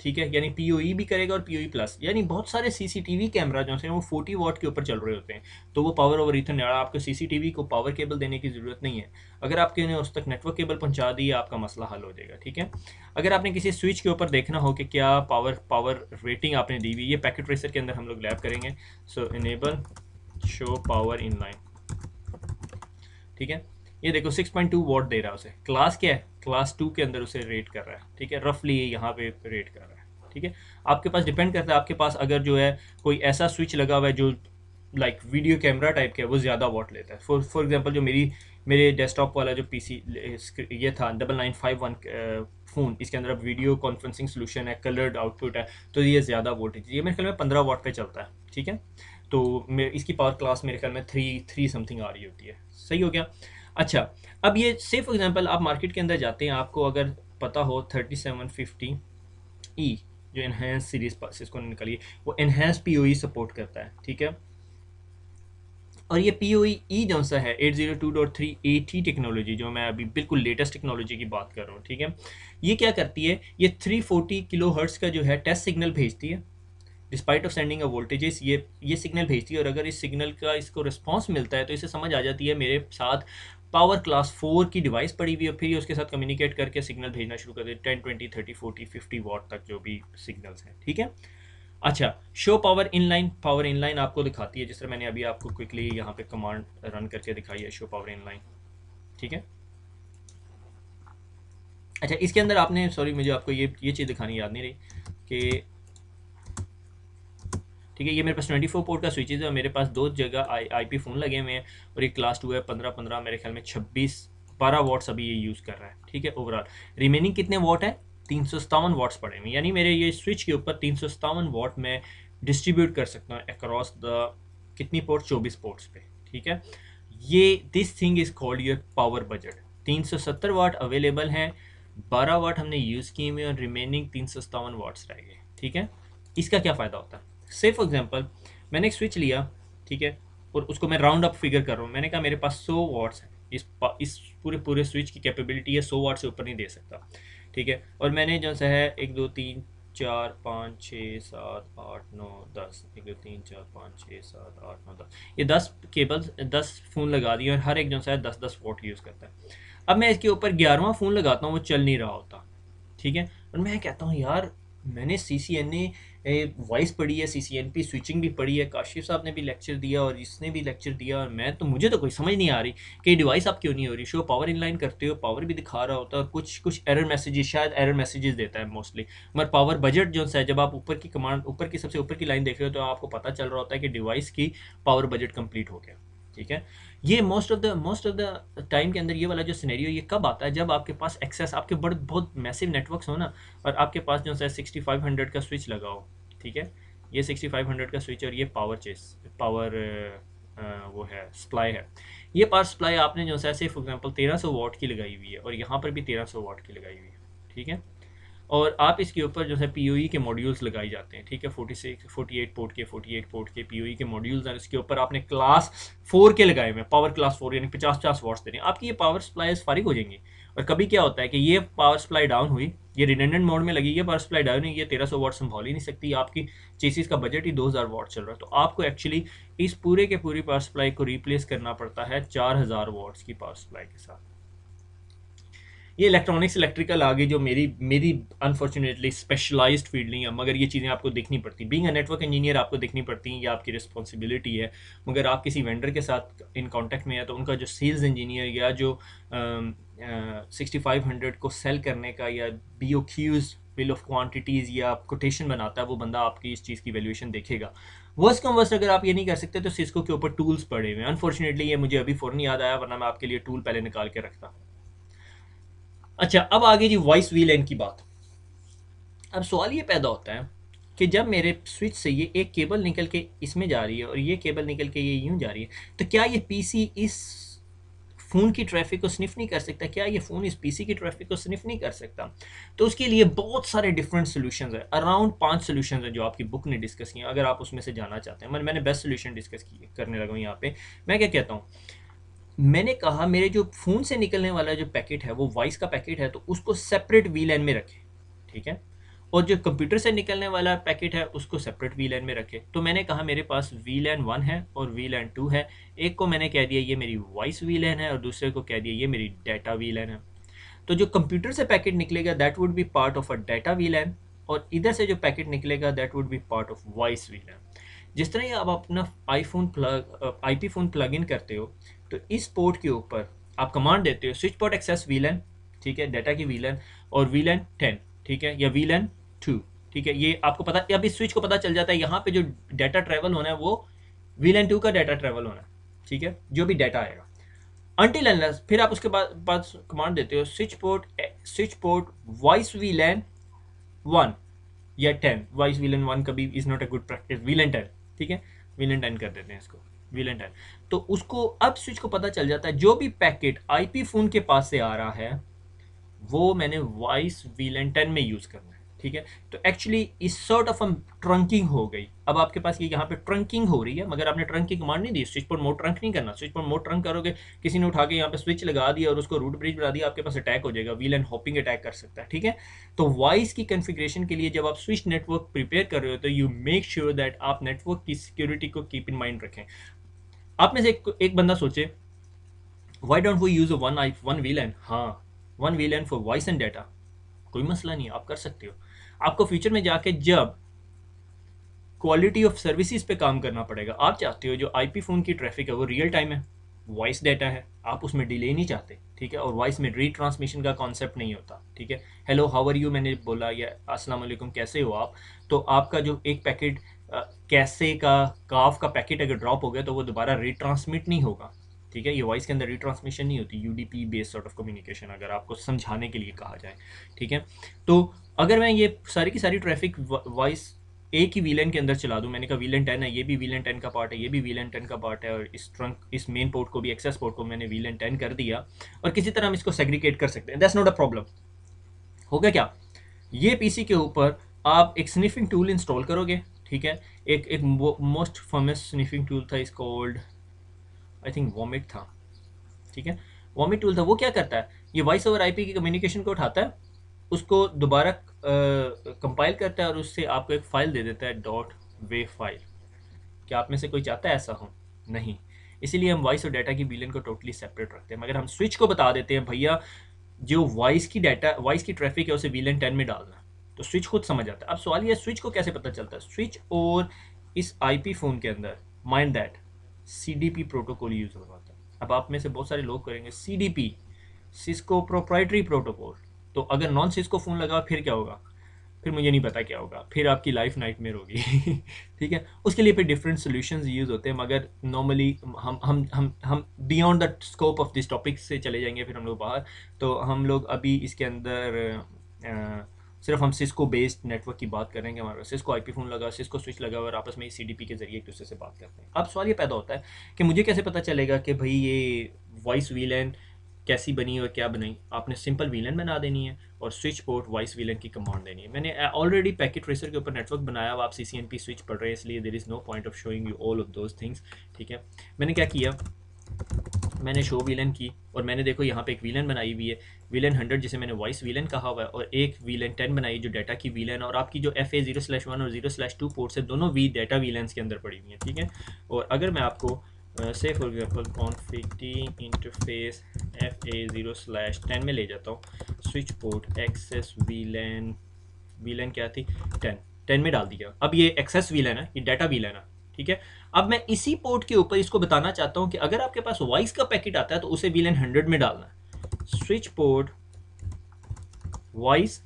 ठीक है? यानी पी e भी करेगा और पीओई प्लस e यानी बहुत सारे सीसीटीवी कैमरा जो हैं, वो 40 वॉट के ऊपर चल रहे होते हैं। तो वो पावर ओवर इथर आपको सीसीटीवी को पावर केबल देने की ज़रूरत नहीं है। अगर आपके ने उस तक नेटवर्क केबल पहुँचा दी, आपका मसला हल हो जाएगा, ठीक है? अगर आपने किसी स्विच के ऊपर देखना हो कि क्या पावर पावर रेटिंग आपने दी हुई ये पैकेट रेसर के अंदर हम लोग लैब करेंगे। So enable show power inline ठीक है? ये देखो 6.2 वॉट दे रहा है उसे। क्लास क्या है? क्लास टू के अंदर उसे रेट कर रहा है, ठीक है? रफली यहाँ पे रेट कर रहा है, ठीक है? आपके पास डिपेंड करता है, आपके पास अगर जो है कोई ऐसा स्विच लगा हुआ है जो लाइक वीडियो कैमरा टाइप का है, वो ज़्यादा वॉट लेता है। फॉर फॉर एग्जांपल जो मेरी, मेरे डेस्कटॉप वाला जो पीसी ये था double nine five one phone इसके अंदर अब वीडियो कॉन्फ्रेंसिंग सोल्यूशन है कलर्ड आउटपुट है तो ये ज़्यादा वोल्टेज ये मेरे ख्याल में पंद्रह वॉट पे चलता है, ठीक है? तो इसकी पावर क्लास मेरे ख्याल में थ्री थ्री समथिंग आ रही होती है। सही हो गया? अच्छा अब ये से फॉर एग्जांपल आप मार्केट के अंदर जाते हैं, आपको अगर पता हो थर्टी सेवन फिफ्टी ई जो इन्हेंस सीरीज़ इसको निकालिए, वो इन्हेंस पी सपोर्ट करता है, ठीक है? और ये पी ओ ई जो सा है? Eight zero two dot three A T technology जो मैं अभी बिल्कुल लेटेस्ट टेक्नोलॉजी की बात कर रहा हूँ, ठीक है? ये क्या करती है? ये थ्री फोर्टी किलो हर्ट्स का जो है टेस्ट सिग्नल भेजती है despite of sending a voltages ये ये सिग्नल भेजती है, और अगर इस सिग्नल का इसको रिस्पॉन्स मिलता है तो इसे समझ आ जाती है, मेरे साथ पावर क्लास फोर की डिवाइस पड़ी हुई है फिर ये उसके साथ कम्युनिकेट करके सिग्नल भेजना शुरू कर दे ten twenty thirty forty fifty watt तक जो भी सिग्नल्स हैं, ठीक है? अच्छा show power inline power inline आपको दिखाती है, जिस तरह मैंने अभी आपको क्विकली यहाँ पे कमांड रन करके दिखाई है शो पावर इनलाइन ठीक है? अच्छा इसके अंदर आपने सॉरी मुझे आपको ये ये चीज़ दिखानी याद नहीं रही, कि ठीक है, ये मेरे पास ट्वेंटी फोर पोर्ट का स्विचेज है और मेरे पास दो जगह आई आई पी फ़ोन लगे हुए हैं और एक क्लास टू है पंद्रह पंद्रह मेरे ख्याल में छब्बीस, बारह वॉट्स अभी ये यूज़ कर रहा है, ठीक है ओवरऑल रिमेनिंग कितने वॉट है? तीन सौ सतावन वॉट्स पड़े हुए यानी मेरे ये स्विच के ऊपर तीन सौ सतावन वॉट में डिस्ट्रीब्यूट कर सकता हूँ अक्रॉस द कितनी पोर्ट चौबीस पोर्ट्स पे, ठीक है? ये this thing is called your power budget तीन सौ सत्तर वाट अवेलेबल हैं, बारह वाट हमने यूज़ किए हुए और रिमेनिंग तीन सौ सतावन वाट्स रह गए, ठीक है? इसका क्या फ़ायदा होता? है से फॉर एग्जांपल मैंने एक स्विच लिया, ठीक है, और उसको मैं राउंड अप फिगर कर रहा हूँ। मैंने कहा, मेरे पास सौ वाट्स है। इस इस पूरे पूरे स्विच की कैपेबिलिटी है, सौ वाट से ऊपर नहीं दे सकता, ठीक है? और मैंने जो सा है, एक, दो, तीन, चार, पाँच छः सात, आठ, नौ, दस, एक, दो, तीन, चार, पाँच छः सात, आठ, नौ, दस, ये दस केबल्स दस फ़ोन लगा दिए और हर एक जो सा है, दस दस वोट यूज़ करता है। अब मैं इसके ऊपर ग्यारहवा फ़ोन लगाता हूँ, वो चल नहीं रहा होता, ठीक है? और मैं कहता हूँ, यार, मैंने सी सी एन ए वॉइस पढ़ी है C C N P switching भी पढ़ी है, काशिफ साहब ने भी लेक्चर दिया और इसने भी लेक्चर दिया और मैं तो मुझे तो कोई समझ नहीं आ रही कि डिवाइस आप क्यों नहीं हो रही? शो पावर इनलाइन करते हो पावर भी दिखा रहा होता है और कुछ कुछ एरर मैसेजेस शायद एरर मैसेजेस देता है मोस्टली मगर पावर बजट जो है, जब आप ऊपर की कमांड ऊपर की सबसे ऊपर की लाइन देख रहे हो तो आपको पता चल रहा होता है कि डिवाइस की पावर बजट कंप्लीट हो गया। ठीक है? ये most of the most of the time के अंदर ये वाला जो सिनेरियो ये कब आता है? जब आपके पास एक्सेस आपके बड़े, बहुत मैसिव नेटवर्क्स हो ना, और आपके पास जो है सिक्सटी फाइव हंड्रेड का स्विच लगाओ ठीक है? ये सिक्सटी फाइव हंड्रेड का स्विच और ये पावर चेस पावर वो है सप्लाई है। ये पावर सप्लाई आपने जो है फॉर एग्जांपल तेरह सौ वाट की लगाई हुई है, और यहाँ पर भी तेरह सौ वाट की लगाई हुई है, ठीक है? और आप इसके ऊपर जो है पी e के मॉड्यूल्स लगाए जाते हैं, ठीक है? Forty six forty eight port के फोर्टी एट पोर्ट के पी e के मॉड्यूल्स हैं, इसके ऊपर आपने क्लास फोर के लगाए हुए हैं पावर क्लास फोर यानी पचास पचास वॉट्स दे रहे हैं आपकी ये पावर सप्लाईज फारिग हो जाएँगी। और कभी क्या होता है कि ये पावर सप्लाई डाउन हुई, ये रिडेंडेंट मोड में लगी है पावर सप्लाई डाउन हुई, ये तेरह सौ वाट संभाल ही नहीं सकती, आपकी चेसिस का बजट ही दो हज़ार वाट चल रहा है। तो आपको एक्चुअली इस पूरे के पूरी पावर सप्लाई को रिप्लेस करना पड़ता है चार हज़ार की पावर सप्लाई के साथ। ये इलेक्ट्रॉनिक्स इलेक्ट्रिकल आगे जो मेरी मेरी अनफॉर्चुनेटली स्पेशलाइज्ड फ़ील्ड नहीं है, मगर ये चीज़ें आपको देखनी पड़ती बींग अ नेटवर्क इंजीनियर आपको देखनी पड़ती हैं, ये आपकी रिस्पॉन्सिबिलिटी है, मगर आप किसी वेंडर के साथ इन कॉन्टैक्ट में है तो उनका जो सेल्स इंजीनियर या जो सिक्सटी फाइव हंड्रेड को सेल करने का या B O Qs bill of quantities या कोटेशन बनाता है, वो बंदा आपकी इस चीज़ की वैल्यूएशन देखेगा। वर्स्ट कम वर्स्ट अगर आप ये नहीं कर सकते तो सिस्को के ऊपर टूल्स पड़े हुए हैं। अनफॉर्चुनेटली ये मुझे अभी फ़ौरन याद आया, वरना मैं आपके लिए टूल पहले निकाल के रखता। अच्छा अब आगे जी वॉइस वी लाइन की बात। अब सवाल ये पैदा होता है कि जब मेरे स्विच से ये एक केबल निकल के इसमें जा रही है और ये केबल निकल के ये यूँ जा रही है तो क्या ये पीसी इस फ़ोन की ट्रैफ़िक को स्निफ नहीं कर सकता? क्या ये फ़ोन इस पीसी की ट्रैफ़िक को स्निफ नहीं कर सकता? तो उसके लिए बहुत सारे डिफरेंट सोल्यूशन है। अराउंड पाँच सोल्यूशन है जो आपकी बुक ने डिस्कस किया अगर आप उसमें से जाना चाहते हैं। मैंने बेस्ट सोल्यूशन डिस्कस किए करने लगा हूँ यहाँ पे। मैं क्या कहता हूँ? मैंने कहा, मेरे जो फ़ोन से निकलने वाला जो पैकेट है, वो वॉइस का पैकेट है तो उसको सेपरेट वी लाइन में रखें, ठीक है? और जो कंप्यूटर से निकलने वाला पैकेट है, उसको सेपरेट वी लाइन में रखें। तो मैंने कहा, मेरे पास वी लैन वन है और वी लैन टू है। एक को मैंने कह दिया, ये मेरी वॉइस वी लैन है, और दूसरे को कह दिया, ये मेरी डाटा वी लैन है। तो जो कंप्यूटर से पैकेट निकलेगा that would be part of a data V LAN और इधर से जो पैकेट निकलेगा that would be part of voice V LAN जिस तरह आप अपना iPhone plug I P phone plug in करते हो तो इस पोर्ट के ऊपर आप कमांड देते हो स्विच पोर्ट एक्सेस वीलन ठीक है डाटा की वीलन और वीलन टेन ठीक है, या वीलन टू ठीक है, ये आपको पता अब इस स्विच को पता चल जाता है, यहाँ पे जो डाटा ट्रेवल होना है, वो वीलन टू का डाटा ट्रेवल होना है, ठीक है, जो भी डाटा आएगा। अनटिल अनलेस फिर आप उसके बाद बाद कमांड देते हो switch port switch port voice VLAN one या टेन वॉइस वीलन वन कभी is not a good practice VLAN ten ठीक है वीलन टेन कर देते हैं इसको। विलेंट है। तो उसको अब स्विच को पता चल जाता है, जो भी पैकेट आईपी फ़ोन के पास से आ रहा है, वो मैंने वॉइस वीलेंट टेन में यूज़ करना है, ठीक है? तो एक्चुअली इस सॉर्ट ऑफ़ हम ट्रंकिंग हो गई। अब आपके पास ये यहाँ पे ट्रंकिंग हो रही है, मगर आपने ट्रंक की कमांड नहीं दी स्विच पर मोड ट्रंक नहीं करना। स्विच पर मोड ट्रंक करोगे, किसी ने उठा के यहाँ पे स्विच लगा दिया और उसको रूट ब्रिज बना दिया, आपके पास अटैक हो जाएगा व्हील एंड हॉपिंग अटैक कर सकता है, ठीक है? तो वॉइस की कन्फिग्रेशन के लिए जब आप स्विच नेटवर्क प्रिपेयर कर रहे हो तो यू मेक श्योर दैट आप नेटवर्क की सिक्योरिटी को कीप इन माइंड रखें। आप में से एक, एक बंदा सोचे why don't we use one I one V LAN हाँ one V LAN for voice and data कोई मसला नहीं आप कर सकते हो। आपको फ्यूचर में जाके जब क्वालिटी ऑफ़ सर्विसेज़ पे काम करना पड़ेगा आप चाहते हो जो आईपी फ़ोन की ट्रैफ़िक है वो रियल टाइम है वॉइस डाटा है आप उसमें डिले नहीं चाहते ठीक है? और वॉइस में रीट्रांसमिशन का कॉन्सेप्ट नहीं होता ठीक है? हेलो हाउ आर यू मैंने बोला या अस्सलाम वालेकुम कैसे हो आप? तो आपका जो एक पैकेट कैसे का, काफ का पैकेट अगर ड्रॉप हो गया तो वो दोबारा रिट्रांसमिट नहीं होगा। ठीक है? ये वॉइस के अंदर रिट्रांसमिशन नहीं होती U D P based sort of communication अगर आपको समझाने के लिए कहा जाए। ठीक है? तो अगर मैं ये सारी की सारी ट्रैफ़िक वॉइस एक ही वीलन के अंदर चला दूँ, मैंने कहा वीलन टेन है, ये भी वीलन टेन का पार्ट है, ये भी वीलन टेन का पार्ट है, और इस ट्रंक इस मेन पोर्ट को भी एक्सेस पोर्ट को मैंने वीलन टेन कर दिया, और किसी तरह हम इसको सेग्रीगेट कर सकते हैं। दैट्स नॉट अ प्रॉब्लम हो गया क्या? ये पीसी के ऊपर आप एक स्निफिंग टूल इंस्टॉल करोगे ठीक है? एक एक मोस्ट फ़ेमस स्निफिंग टूल था इस कॉल्ड आई थिंक वॉमिट था। ठीक है? वॉमिट टूल था, वो क्या करता है? ये वॉइस ओवर आईपी की कम्युनिकेशन को उठाता है, उसको दोबारा कंपाइल करता है और उससे आपको एक फ़ाइल दे देता है डॉट वे फ़ाइल क्या आप में से कोई चाहता है ऐसा हो? नहीं। इसीलिए हम वॉइस और डाटा की बिलियन को टोटली सेपरेट रखते हैं। मगर हम स्विच को बता देते हैं, भैया, जो वॉइस की डाटा वॉइस की ट्रैफ़िक है, उसे विलन टेन में डालना। तो स्विच खुद समझ आता है। अब सवाल यह स्विच को कैसे पता चलता है? स्विच और इस आईपी फ़ोन के अंदर mind that CDP protocol use हो रहा था अब आप में से बहुत सारे लोग करेंगे C D P Cisco proprietary protocol तो अगर नॉन सिस्को फ़ोन लगा फिर क्या होगा? फिर मुझे नहीं पता क्या होगा। फिर आपकी लाइफ नाइट में होगी। [laughs] ठीक है? उसके लिए फिर डिफरेंट सोल्यूशन यूज़ होते हैं मगर नॉर्मली हम हम हम हम beyond the scope of this topic से चले जाएँगे फिर हम लोग बाहर। तो हम लोग अभी इसके अंदर आ, सिर्फ़ हम सिस्को बेस्ड नेटवर्क की बात करेंगे हमारे सिस्को आईपी फ़ोन लगा सिस्को स्विच लगा और आपस में सी के ज़रिए एक दूसरे से बात करते हैं। अब सवाल ये पैदा होता है कि मुझे कैसे पता चलेगा कि भाई ये वॉइस वीलन कैसी बनी और क्या बनाई? आपने सिंपल वीलन बना देनी है और स्विच पोर्ट वॉइस वीलन की कमांड देनी है। मैंने ऑलरेडी पैकेट ट्रेसर के ऊपर नेटवर्क बनाया आप C C N P switch पढ़ रहे हैं, इसलिए there is no point of showing you all of those things ठीक है? मैंने क्या किया? मैंने शो विलन की और मैंने देखो यहाँ पे एक विलन बनाई हुई है। विलन हंड्रेड जिसे मैंने वॉइस विलन कहा हुआ है और एक विलन टेन बनाई जो डाटा की विलन और आपकी जो F A zero slash one और ज़ीरो स्लैश टू पोर्ट्स है, दोनों वी डाटा विलेंस के अंदर पड़ी हुई हैं, ठीक है? और अगर मैं आपको से for example conf t interface F A zero slash ten में ले जाता हूँ। Switch port access VLAN VLAN क्या थी? टेन टेन में डाल दिया अब ये एक्सेस वीलन है, ये डाटा वीलन है। ठीक है? अब मैं इसी पोर्ट के ऊपर इसको बताना चाहता हूँ कि अगर आपके पास वॉइस का पैकेट आता है तो उसे वीलन हंड्रेड में डालना स्विच पोर्ट वॉइस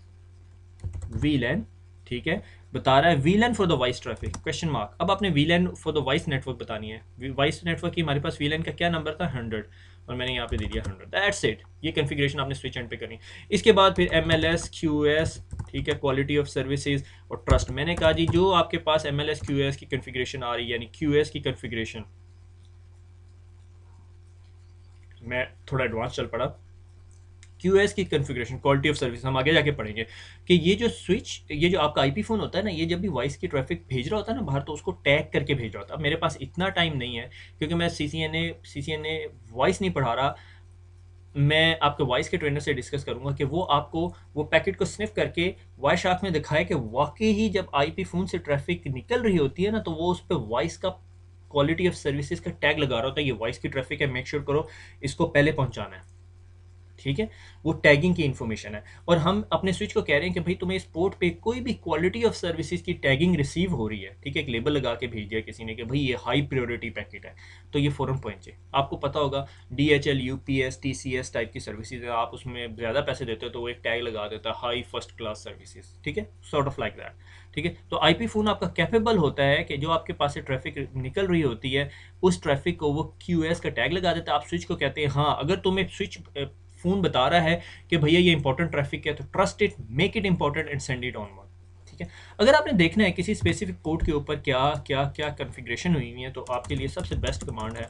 वीलैन ठीक है? बता रहा है VLAN for the voice traffic question mark अब आपने VLAN for the voice network बतानी है। वॉइस नेटवर्क की हमारे पास वीलैन का क्या नंबर था? हंड्रेड और मैंने यहाँ पे दे दिया हंड्रेड दैट्स इट ये कन्फिग्रेशन आपने स्विच एंड पे करनी इसके बाद फिर M L S Q S ठीक है क्वालिटी ऑफ़ सर्विसेज़ और ट्रस्ट मैंने कहा जी, जो आपके पास M L S Q S की कन्फिग्रेशन आ रही है, यानी क्यू एस की कन्फिग्रेशन मैं थोड़ा एडवांस चल पड़ा। क्यू की कन्फिग्रेशन क्वालिटी ऑफ़ सर्विस हम आगे जाके पढ़ेंगे कि ये जो स्विच ये जो आपका आईपी फ़ोन होता है ना, ये जब भी वॉइस की ट्रैफ़िक भेज रहा होता है ना बाहर तो उसको टैग करके भेज रहा होता है। मेरे पास इतना टाइम नहीं है, क्योंकि मैं C C N A C C N A voice नहीं पढ़ा रहा। मैं आपके वॉइस के ट्रेनर से डिस्कस करूँगा कि वो आपको, वो पैकेट को स्निफ करके वॉइस शार्क में दिखाए कि वाकई ही जब आईपी फ़ोन से ट्रैफ़िक निकल रही होती है ना तो वो उस पर वॉइस का क्वालिटी ऑफ़ सर्विसेज़ का टैग लगा रहा होता है, ये वॉइस की ट्रैफ़िक है मेक श्योर sure करो, इसको पहले पहुंचाना है। ठीक है? वो टैगिंग की इन्फॉर्मेशन है। और हम अपने स्विच को कह रहे हैं कि भाई तुम्हें इस पोर्ट पे कोई भी क्वालिटी ऑफ़ सर्विसेज़ की टैगिंग रिसीव हो रही है, ठीक है? एक लेबल लगा के भेज दिया किसी ने कि भाई ये हाई प्रायोरिटी पैकेट है। तो ये फ़ौरन पहुँचे आपको पता होगा D H L U P S T C S type की सर्विसेज़ आप उसमें ज़्यादा पैसे देते हो तो वो एक टैग लगा देता है हाई फ़र्स्ट क्लास सर्विसेज़ ठीक है? सॉर्ट ऑफ़ लाइक दैट ठीक है? तो आईपी फ़ोन आपका कैपेबल होता है कि जो आपके पास से ट्रैफ़िक निकल रही होती है, उस ट्रैफ़िक को वो क्यू एस का टैग लगा देता है। आप स्विच को कहते हैं हाँ अगर तुम्हें स्विच फ़ोन बता रहा है कि भैया ये इंपॉर्टेंट ट्रैफ़िक है तो trust it make it important and send it on ठीक है? अगर आपने देखना है किसी स्पेसिफिक पोर्ट के ऊपर क्या क्या क्या कन्फिग्रेशन हुई हुई है तो आपके लिए सबसे बेस्ट कमांड है।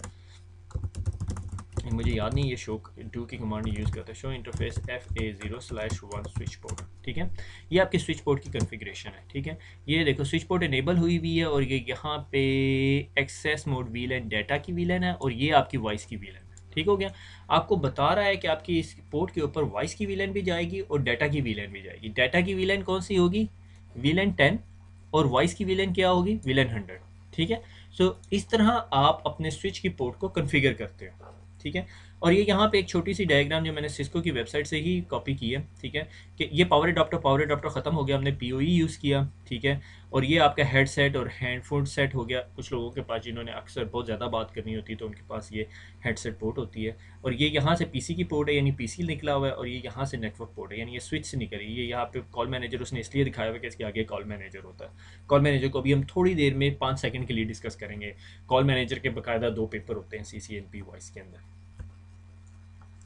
मुझे याद नहीं, ये शो डू की कमांड यूज़ करता है। Show interface F A zero slash one switch port ठीक है? ये आपके स्विच पोर्ट की कन्फिग्रेशन है, ठीक है? ये देखो स्विच पोर्ट इनेबल हुई हुई है और ये यहाँ पे एक्सेस मोड व्हील है डाटा की व्हीलन है और ये आपकी वॉइस की व्हीलन ठीक हो गया। आपको बता रहा है कि आपकी इस पोर्ट के ऊपर वॉइस की वीलैन भी जाएगी और डाटा की वीलैन भी जाएगी। डाटा की वीलैन कौन सी होगी? वीलैन टेन और वॉइस की वीलैन क्या होगी? वीलैन हंड्रेड ठीक है? सो इस तरह आप अपने स्विच की पोर्ट को कन्फिगर करते हो। ठीक है? और ये यहाँ पे एक छोटी सी डायग्राम जो मैंने सिस्को की वेबसाइट से ही कॉपी की है, ठीक है? कि ये पावर एडाप्टर पावर एडाप्टर ख़त्म हो गया, हमने पीओई यूज़ किया, ठीक है? और ये आपका हेडसेट और हैंडफोन सेट हो गया। कुछ लोगों के पास जिन्होंने अक्सर बहुत ज़्यादा बात करनी होती है तो उनके पास ये हेडसेट पोर्ट होती है। और ये यहाँ से पीसी की पोर्ट है, यानी पीसी निकला हुआ है, और ये यहाँ से नेटवर्क पोर्ट है, यानी ये स्विच से निकली ये यहाँ पे कॉल मैनेजर उसने इसलिए दिखाया हुआ कि इसके आगे कॉल मैनेजर होता है। कॉल मैनेजर को अभी हम थोड़ी देर में पाँच सेकंड के लिए डिस्कस करेंगे। कॉल मैनेजर के बाकायदा दो पेपर होते हैं C C N P voice के अंदर।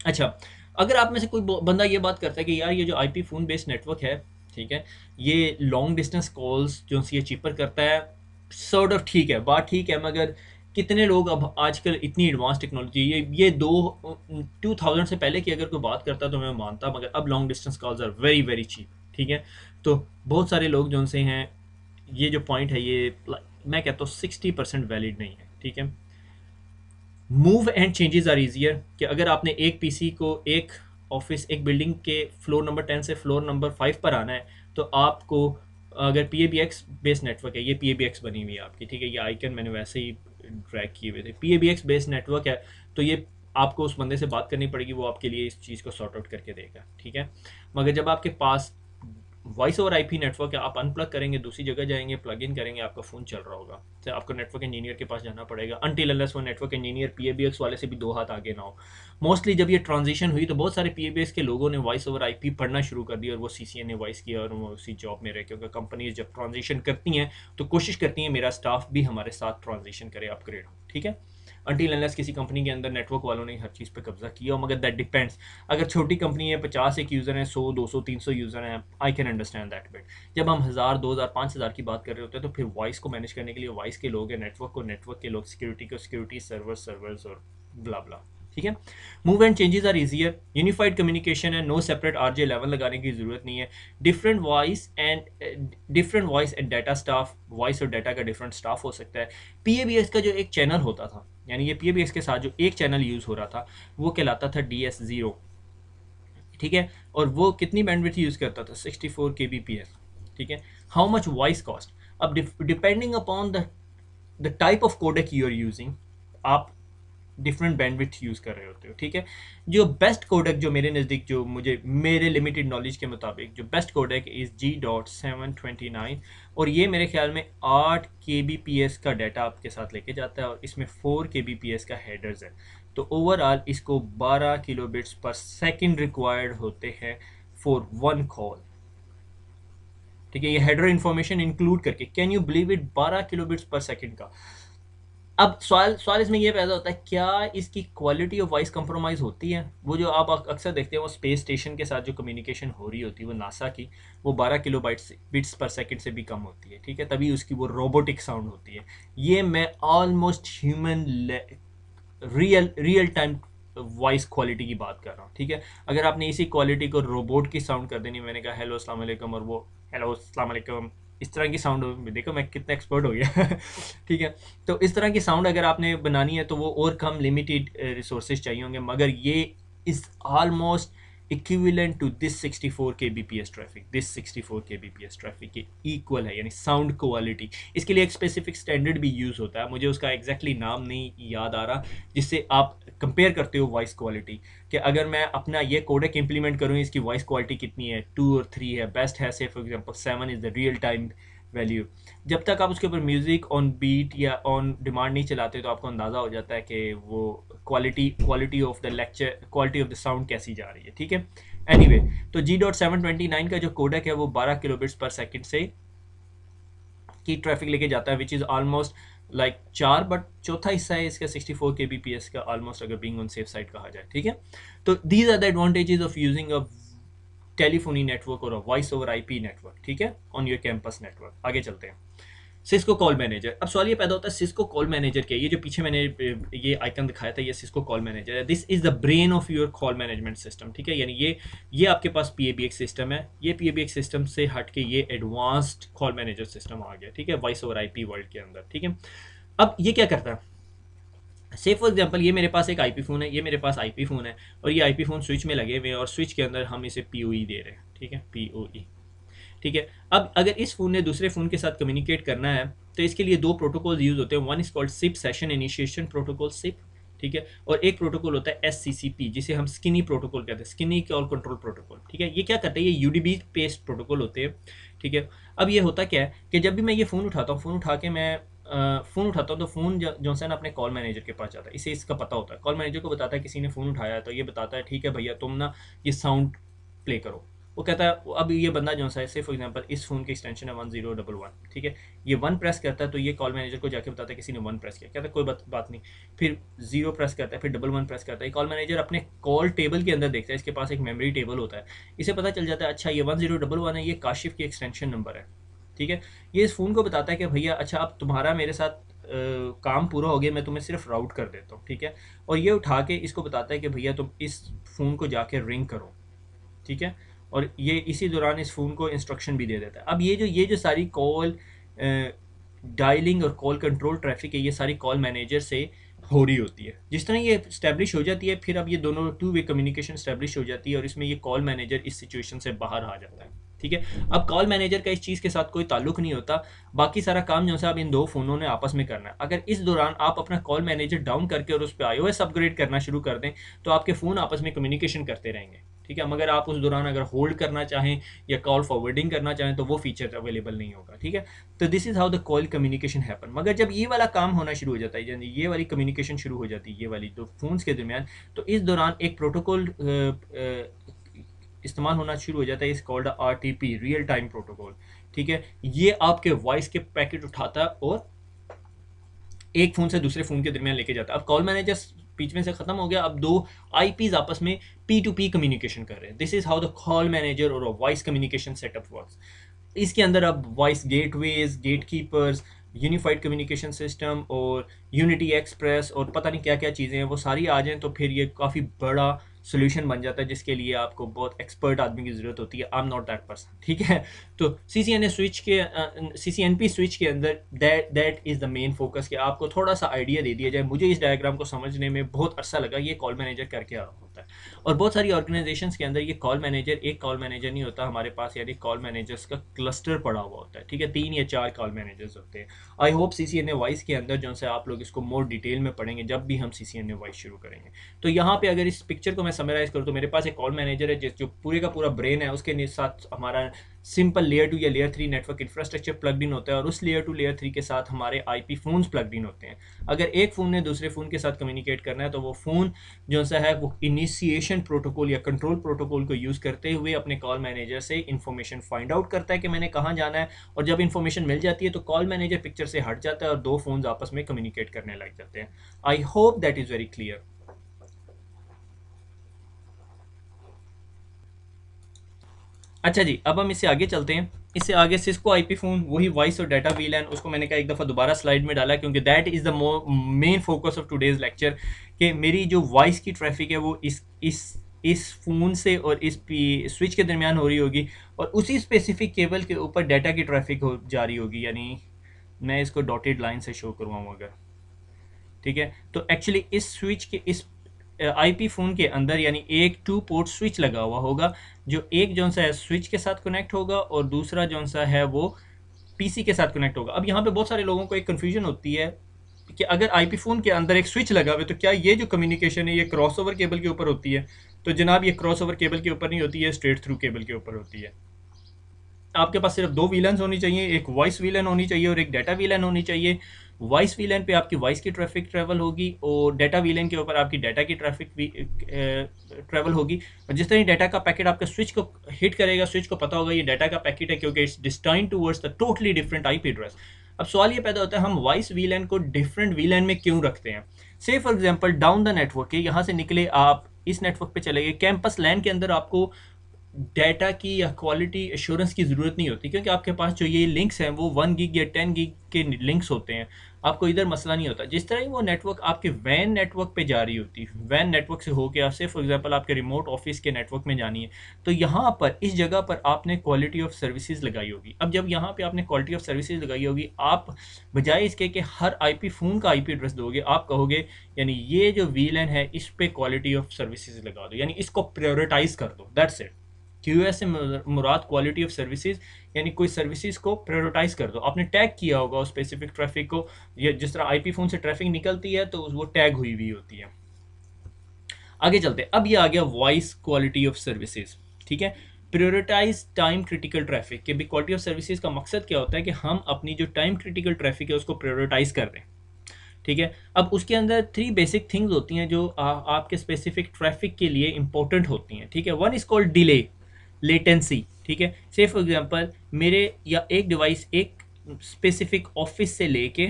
अच्छा अगर आप में से कोई बंदा ये बात करता है कि यार ये जो आईपी फ़ोन बेस्ड नेटवर्क है, ठीक है, ये लॉन्ग डिस्टेंस कॉल्स जो ये चीपर करता है सॉर्ट ऑफ़ ठीक है, बात ठीक है, मगर कितने लोग अब आजकल इतनी एडवांस टेक्नोलॉजी ये ये दो टू थाउज़ेंड से पहले की अगर कोई बात करता तो मैं मानता, मगर अब long distance calls are very very cheap ठीक है। तो बहुत सारे लोग जो उनसे हैं, ये जो पॉइंट है, ये मैं कहता हूँ सिक्सटी परसेंट वैलिड नहीं है, ठीक है। Move and changes are easier कि अगर आपने एक पीसी को एक ऑफ़िस एक बिल्डिंग के फ्लोर नंबर टेन से फ्लोर नंबर फाइव पर आना है तो आपको अगर P A B X based network है, ये पी ए बी एक्स बनी हुई है आपकी, ठीक है? ये आइकन मैंने वैसे ही ड्रैग किए हुए थे। P A B X based network है तो ये आपको उस बंदे से बात करनी पड़ेगी, वो आपके लिए इस चीज़ को सॉर्ट आउट करके देगा, ठीक है? मगर जब आपके पास वॉइस ओवर आईपी नेटवर्क आप अनप्लग करेंगे, दूसरी जगह जाएँगे प्लग इन करेंगे, आपका फ़ोन चल रहा होगा। तो आपको नेटवर्क इंजीनियर के पास जाना पड़ेगा। अनटिल अनलेस वो नेटवर्क इंजीनियर पी वाले से भी दो हाथ आगे ना हो। मोस्टली जब ये ट्रांजिशन हुई तो बहुत सारे पी के लोगों ने वॉइस ओवर आईपी पढ़ना शुरू कर दिया और वो सी ने वॉइस किया और वो उसी जॉब में रहे क्योंकि कंपनीज़ जब ट्रांजिशन करती हैं तो कोशिश करती हैं मेरा स्टाफ भी हमारे साथ ट्रांजिशन करे अपग्रेड हो। ठीक है? अनटिल अनलेस किसी कंपनी के अंदर नेटवर्क वालों ने हर चीज़ पे कब्जा किया हो मगर दैट डिपेंड्स अगर छोटी कंपनी है, पचास एक यूज़र हैं, सौ, दो सौ, तीन सौ यूज़र हैं I can understand that bit जब हम हज़ार, दो हज़ार, पाँच हज़ार की बात कर रहे होते हैं तो फिर वॉइस को मैनेज करने के लिए वॉइस के लोग हैं नेटवर्क को नेटवर्क के लोग सिक्योरिटी को सिक्योरिटी सर्वर सर्वर्स और ब्ला ब्ला ठीक है? Move and changes are easier unified communication है. No separate R J level लगाने की ज़रूरत नहीं है. Different voice and different voice and data staff voice और डाटा का डिफरेंट स्टाफ हो सकता है. पी का जो एक चैनल होता था, यानी ये पी के साथ जो एक चैनल यूज़ हो रहा था, वो कहलाता था डी एस ज़ीरो ठीक है? और वो कितनी बैंडविड्थ यूज़ करता था? Sixty four K B P S ठीक है? हाउ मच वॉइस कॉस्ट अब depending upon the the type of codec you are using आप डिफरेंट बैंडविथ यूज़ कर रहे होते हो, ठीक है? जो बेस्ट कोडेक जो मेरे नज़दीक जो मुझे, मेरे लिमिटेड नॉलेज के मुताबिक जो best codec is G dot seven twenty nine और ये मेरे ख्याल में आठ के बी पी एस का डाटा आपके साथ लेके जाता है और इसमें four K B P S का हेडर्स है। तो ओवरऑल इसको बारह kilo bits per second required होते हैं फॉर वन कॉल ठीक है, ये हेडर इन्फॉर्मेशन इंक्लूड करके कैन यू बिलीव इट बारह किलो बिट्स पर सेकेंड का। अब सवाल सवाल इसमें ये पैदा होता है, क्या इसकी क्वालिटी ऑफ़ वॉइस कंप्रोमाइज़ होती है? वो जो आप अक्सर देखते हैं, वो स्पेस स्टेशन के साथ जो कम्युनिकेशन हो रही होती है, वो नासा की, वो 12 kilo bytes bits per second से भी कम होती है, ठीक है? तभी उसकी वो रोबोटिक साउंड होती है। ये मैं almost human real real time voice quality की बात कर रहा हूँ, ठीक है? अगर आपने इसी क्वालिटी को रोबोट की साउंड कर देनी, मैंने कहा हेलो अस्सलाम और वो हेलो अस्सलाम इस तरह की साउंड देखो मैं कितना एक्सपर्ट हो गया। [laughs] ठीक है? तो इस तरह की साउंड अगर आपने बनानी है तो वो और कम लिमिटेड रिसोर्सेज चाहिए होंगे। मगर ये इस almost equivalent to this 64 K B P S traffic this 64 K B P S traffic के इक्वल है, यानी साउंड क्वालिटी इसके लिए एक स्पेसिफिक स्टैंडर्ड भी यूज़ होता है। मुझे उसका एग्जैक्टली exactly नाम नहीं याद आ रहा, जिससे आप कंपेयर करते हो वॉइस क्वालिटी कि अगर मैं अपना ये कोडेक इंप्लीमेंट करूँ, इसकी वॉइस क्वालिटी कितनी है? टू और थ्री है बेस्ट है से for example seven is the real time value जब तक आप उसके ऊपर म्यूज़िक ऑन बीट या ऑन डिमांड नहीं चलाते तो आपको अंदाज़ा हो जाता है कि वो quality quality of the lecture quality of the sound कैसी जा रही है ठीक है? एनी anyway, तो G dot seven twenty nine का जो कोडक है वो बारह किलोबिट्स पर सेकेंड से की ट्रैफ़िक लेके जाता है विच इज़ ऑलमोस्ट लाइक चार बट चौथा हिस्सा है इसका 64 four K B P S का ऑलमोस्ट अगर बिंग ऑन सेफ़ साइड कहा जाए ठीक है? तो these are the advantages of using a telephony network और वॉइस ओवर आईपी नेटवर्क ठीक है? ऑन योर कैंपस नेटवर्क आगे चलते हैं। सिस्को कॉल मैनेजर अब सवाल ये पैदा होता है सिस्को कॉल मैनेजर क्या ये जो पीछे मैंने ये आइकन दिखाया था, ये सिस्को कॉल मैनेजर है। This is the brain of your call management system ठीक है? यानी ये ये आपके पास पी सिस्टम है। ये पी सिस्टम से हट के ये एडवांस्ड कॉल मैनेजर सिस्टम आ गया, ठीक है? वॉइस ओवर आईपी वर्ल्ड के अंदर, ठीक है? अब ये क्या करता है? से फॉर एग्ज़ाम्पल ये मेरे पास एक आईपी फ़ोन है, ये मेरे पास आईपी फ़ोन है, और ये आईपी फ़ोन स्विच में लगे हुए हैं, और स्विच के अंदर हम इसे पी e दे रहे हैं, ठीक है? P e। ठीक है? अब अगर इस फ़ोन ने दूसरे फ़ोन के साथ कम्युनिकेट करना है तो इसके लिए दो प्रोटोकॉल यूज़ होते हैं। One is called SIP session initiation protocol SIP ठीक है? और एक प्रोटोकॉल होता है एस सी सी पी जिसे हम स्किनी प्रोटोकॉल कहते हैं। स्किनी कॉल कंट्रोल प्रोटोकॉल ठीक है? ये क्या करते हैं? ये यूडीबी पेस्ट प्रोटोकॉल होते हैं, ठीक है? अब ये होता क्या है कि जब भी मैं ये फ़ोन उठाता हूँ फ़ोन उठा के मैं फ़ोन उठाता हूँ तो फ़ोन जो है ना अपने कॉल मैनेजर के पास जाता है। इसे इसका पता होता है। कॉल मैनेजर को बताता है, किसी ने फ़ोन उठाया है तो ये बताता है, ठीक है भैया, तुम ना ये साउंड प्ले करो। वो कहता है अब ये बंदा जो सा है फॉर एग्जांपल इस फ़ोन की एक्सटेंशन है वन ज़ीरो डबल वन ठीक है? ये वन प्रेस करता है तो ये कॉल मैनेजर को जाके बताता है किसी ने वन प्रेस किया। कहता है, कोई बात बात नहीं। फिर ज़ीरो प्रेस करता है, फिर डबल वन प्रेस करता है। कॉल मैनेजर अपने कॉल टेबल के अंदर देखता है, इसके पास एक मेमोरी टेबल होता है। इसे पता चल जाता है अच्छा ये वन ज़ीरो डबल वन है, ये काशिफ की एक्सटेंशन नंबर है। ठीक है? ये इस फ़ोन को बताता है कि, भैया अच्छा अब तुम्हारा मेरे साथ काम पूरा हो गया, मैं तुम्हें सिर्फ़ राउट कर देता हूँ। ठीक है? और ये उठा के इसको बताता है कि, भैया, तुम इस फ़ोन को जाके रिंग करो। ठीक है? और ये इसी दौरान इस फ़ोन को इंस्ट्रक्शन भी दे देता है। अब ये जो ये जो सारी कॉल डायलिंग और कॉल कंट्रोल ट्रैफ़िक है, ये सारी कॉल मैनेजर से हो रही होती है। जिस तरह ये स्टैब्लिश हो जाती है, फिर अब ये दोनों टू वे कम्युनिकेशन स्टैब्लिश हो जाती है और इसमें ये कॉल मैनेजर इस सिचुएशन से बाहर आ जाता है। ठीक है? अब कॉल मैनेजर का इस चीज़ के साथ कोई ताल्लुक नहीं होता। बाकी सारा काम जो है अब इन दो फ़ोनों ने आपस में करना है। अगर इस दौरान आप अपना कॉल मैनेजर डाउन करके और उस पर आई अपग्रेड करना शुरू कर दें तो आपके फ़ोन आपस में कम्युनिकेशन करते रहेंगे। ठीक है, मगर आप उस दौरान अगर होल्ड करना चाहें या कॉल फॉरवर्डिंग करना चाहें तो वो फीचर अवेलेबल नहीं होगा, ठीक है? तो this is how the call communication happen मगर जब ये वाला काम होना शुरू हो जाता है, यानी ये वाली कम्युनिकेशन शुरू हो जाती है, ये वाली तो फ़ोन्स के दरमियान तो इस दौरान एक प्रोटोकॉल इस्तेमाल होना शुरू हो जाता है is called R T P real time protocol ठीक है? ये आपके वॉइस के पैकेट उठाता है और एक फ़ोन से दूसरे फ़ोन के दरमियान लेके जाता है। अब कॉल मैनेजर बीच में से खत्म हो गया। अब दो आईपीज आपस में पी टू पी कम्युनिकेशन कर रहे हैं। This is how the call manager और वॉइस कम्युनिकेशन सेटअप वर्क्स इसके अंदर अब voice gateways gate keepers unified communication system और यूनिटी एक्सप्रेस और पता नहीं क्या क्या चीज़ें हैं, वो सारी आ जाएँ तो फिर ये काफ़ी बड़ा सोल्यूशन बन जाता है जिसके लिए आपको बहुत एक्सपर्ट आदमी की ज़रूरत होती है। I am not that person ठीक है? तो C C N A switch के C C N P switch के अंदर that that is the main focus कि आपको थोड़ा सा आइडिया दे दिया जाए। मुझे इस डायग्राम को समझने में बहुत अच्छा लगा, ये कॉल मैनेजर करके आ रहा होता है। और बहुत सारी ऑर्गेनाइजेशन के अंदर ये कॉल मैनेजर एक कॉल मैनेजर नहीं होता हमारे पास यानी कॉल मैनेजर्स का क्लस्टर पड़ा हुआ होता है, ठीक है? तीन या चार कॉल मैनेजर्स होते हैं। I hope C C N A voice के अंदर जो है आप लोग इसको मोर डिटेल में पढ़ेंगे, जब भी हम C C N A vice शुरू करेंगे। तो यहाँ पे अगर इस पिक्चर को मैं समराइज करूँ तो मेरे पास एक कॉल मैनेजर है, जिस जो पूरे का पूरा ब्रेन है, उसके साथ हमारा सिंपल लेयर टू या layer three network infrastructure plug in होता है और उस लेयर टू लेयर थ्री के साथ हमारे आईपी फोन्स प्लग इन होते हैं। अगर एक फ़ोन ने दूसरे फ़ोन के साथ कम्युनिकेट करना है तो वो फ़ोन जो सा है, वो इनिशिएशन प्रोटोकॉल या कंट्रोल प्रोटोकॉल को यूज़ करते हुए अपने कॉल मैनेजर से इन्फॉर्मेशन फाइंड आउट करता है कि मैंने कहाँ जाना है। और जब इन्फॉर्मेशन मिल जाती है तो कॉल मैनेजर पिक्चर से हट जाता है और दो फ़ोन आपस में कम्युनिकेट करने लग जाते हैं। I hope that is very clear अच्छा जी, अब हम इससे आगे चलते हैं। इससे आगे सिस्को आईपी फ़ोन वही वॉइस और डाटा वील है, उसको मैंने कहा एक दफ़ा दोबारा स्लाइड में डाला, क्योंकि that is the main focus of today's lecture कि मेरी जो वॉइस की ट्रैफ़िक है, वो इस इस इस फ़ोन से और इस स्विच के दरमियान हो रही होगी, और उसी स्पेसिफिक केबल के ऊपर डाटा की ट्रैफ़िक हो जा रही होगी, यानी मैं इसको डॉटेड लाइन से शो करवाऊँ अगर। ठीक है? तो एक्चुअली इस स्विच के, इस आईपी फ़ोन के अंदर, यानी एक टू पोर्ट स्विच लगा हुआ होगा जो एक जौन सा है स्विच के साथ कनेक्ट होगा और दूसरा जौन सा है वो पीसी के साथ कनेक्ट होगा। अब यहाँ पे बहुत सारे लोगों को एक कन्फ्यूज़न होती है कि अगर आईपी फ़ोन के अंदर एक स्विच लगा हुआ तो क्या ये जो कम्युनिकेशन है, ये क्रॉस ओवर केबल के ऊपर होती है? तो जनाब, ये क्रॉस ओवर केबल के ऊपर नहीं होती है स्ट्रेट थ्रू केबल के ऊपर होती है। आपके पास सिर्फ़ दो वीलन होनी चाहिए, एक वॉइस वीलन होनी चाहिए और एक डाटा वीलन होनी चाहिए। वॉइस वीलन पे आपकी वॉइस की ट्रैफ़िक ट्रैवल होगी और डाटा वीलन के ऊपर आपकी डाटा की ट्रैफ़िक ट्रैवल होगी। और जिस तरह डाटा का पैकेट आपके स्विच को हिट करेगा स्विच को पता होगा ये डाटा का पैकेट है क्योंकि it's destined towards the totally different I P address अब सवाल ये पैदा होता है, हम वॉइस वीलन को डिफरेंट वीलन में क्यों रखते हैं? Say for example down the network के यहाँ से निकले आप इस नेटवर्क पे चले गए कैंपस लैन के अंदर आपको डाटा की या क्वालिटी एश्योरेंस की ज़रूरत नहीं होती, क्योंकि आपके पास जो ये लिंक्स हैं वो वन गिग या टेन गिग के लिंक्स होते हैं। आपको इधर मसला नहीं होता। जिस तरह ही वो नेटवर्क आपके वैन नेटवर्क पे जा रही होती है वैन नेटवर्क से होकर आपसे फॉर एग्जांपल आपके रिमोट ऑफ़िस के नेटवर्क में जानी है तो यहाँ पर, इस जगह पर आपने क्वालिटी ऑफ़ सर्विसेज़ लगाई होगी। अब जब यहाँ पे आपने क्वालिटी ऑफ़ सर्विसेज़ लगाई होगी, आप बजाय इसके कि हर आईपी फ़ोन का आईपी एड्रेस दोगे, आप कहोगे, यानी ये जो वीलन है, इस पर क्वालिटी ऑफ़ सर्विसेज़ लगा दो। यानी इसको प्रायोरिटाइज कर दो। दैट्स इट क्यू से मुराद क्वालिटी ऑफ़ सर्विसेज़ यानी कोई सर्विसेज़ को प्रायोरिटाइज कर दो। आपने टैग किया होगा उस स्पेसिफिक ट्रैफ़िक को या जिस तरह आईपी फ़ोन से ट्रैफ़िक निकलती है तो वो टैग हुई हुई होती है। आगे चलते अब ये आ गया वॉइस क्वालिटी ऑफ़ सर्विसेज़ ठीक है? प्रियोरिटाइज टाइम क्रिटिकल ट्रैफ़िक के भी क्वालिटी ऑफ़ सर्विसेज़ का मकसद क्या होता है कि हम अपनी जो टाइम क्रिटिकल ट्रैफ़िक है उसको प्रियोरिटाइज कर दें ठीक है? अब उसके अंदर थ्री बेसिक थिंग्स होती हैं जो आ, आपके स्पेसिफिक ट्रैफ़िक के लिए इंपॉर्टेंट होती हैं ठीक है? One is called delay latency ठीक है? से फॉर एग्जांपल मेरे या एक डिवाइस एक स्पेसिफिक ऑफ़िस से लेके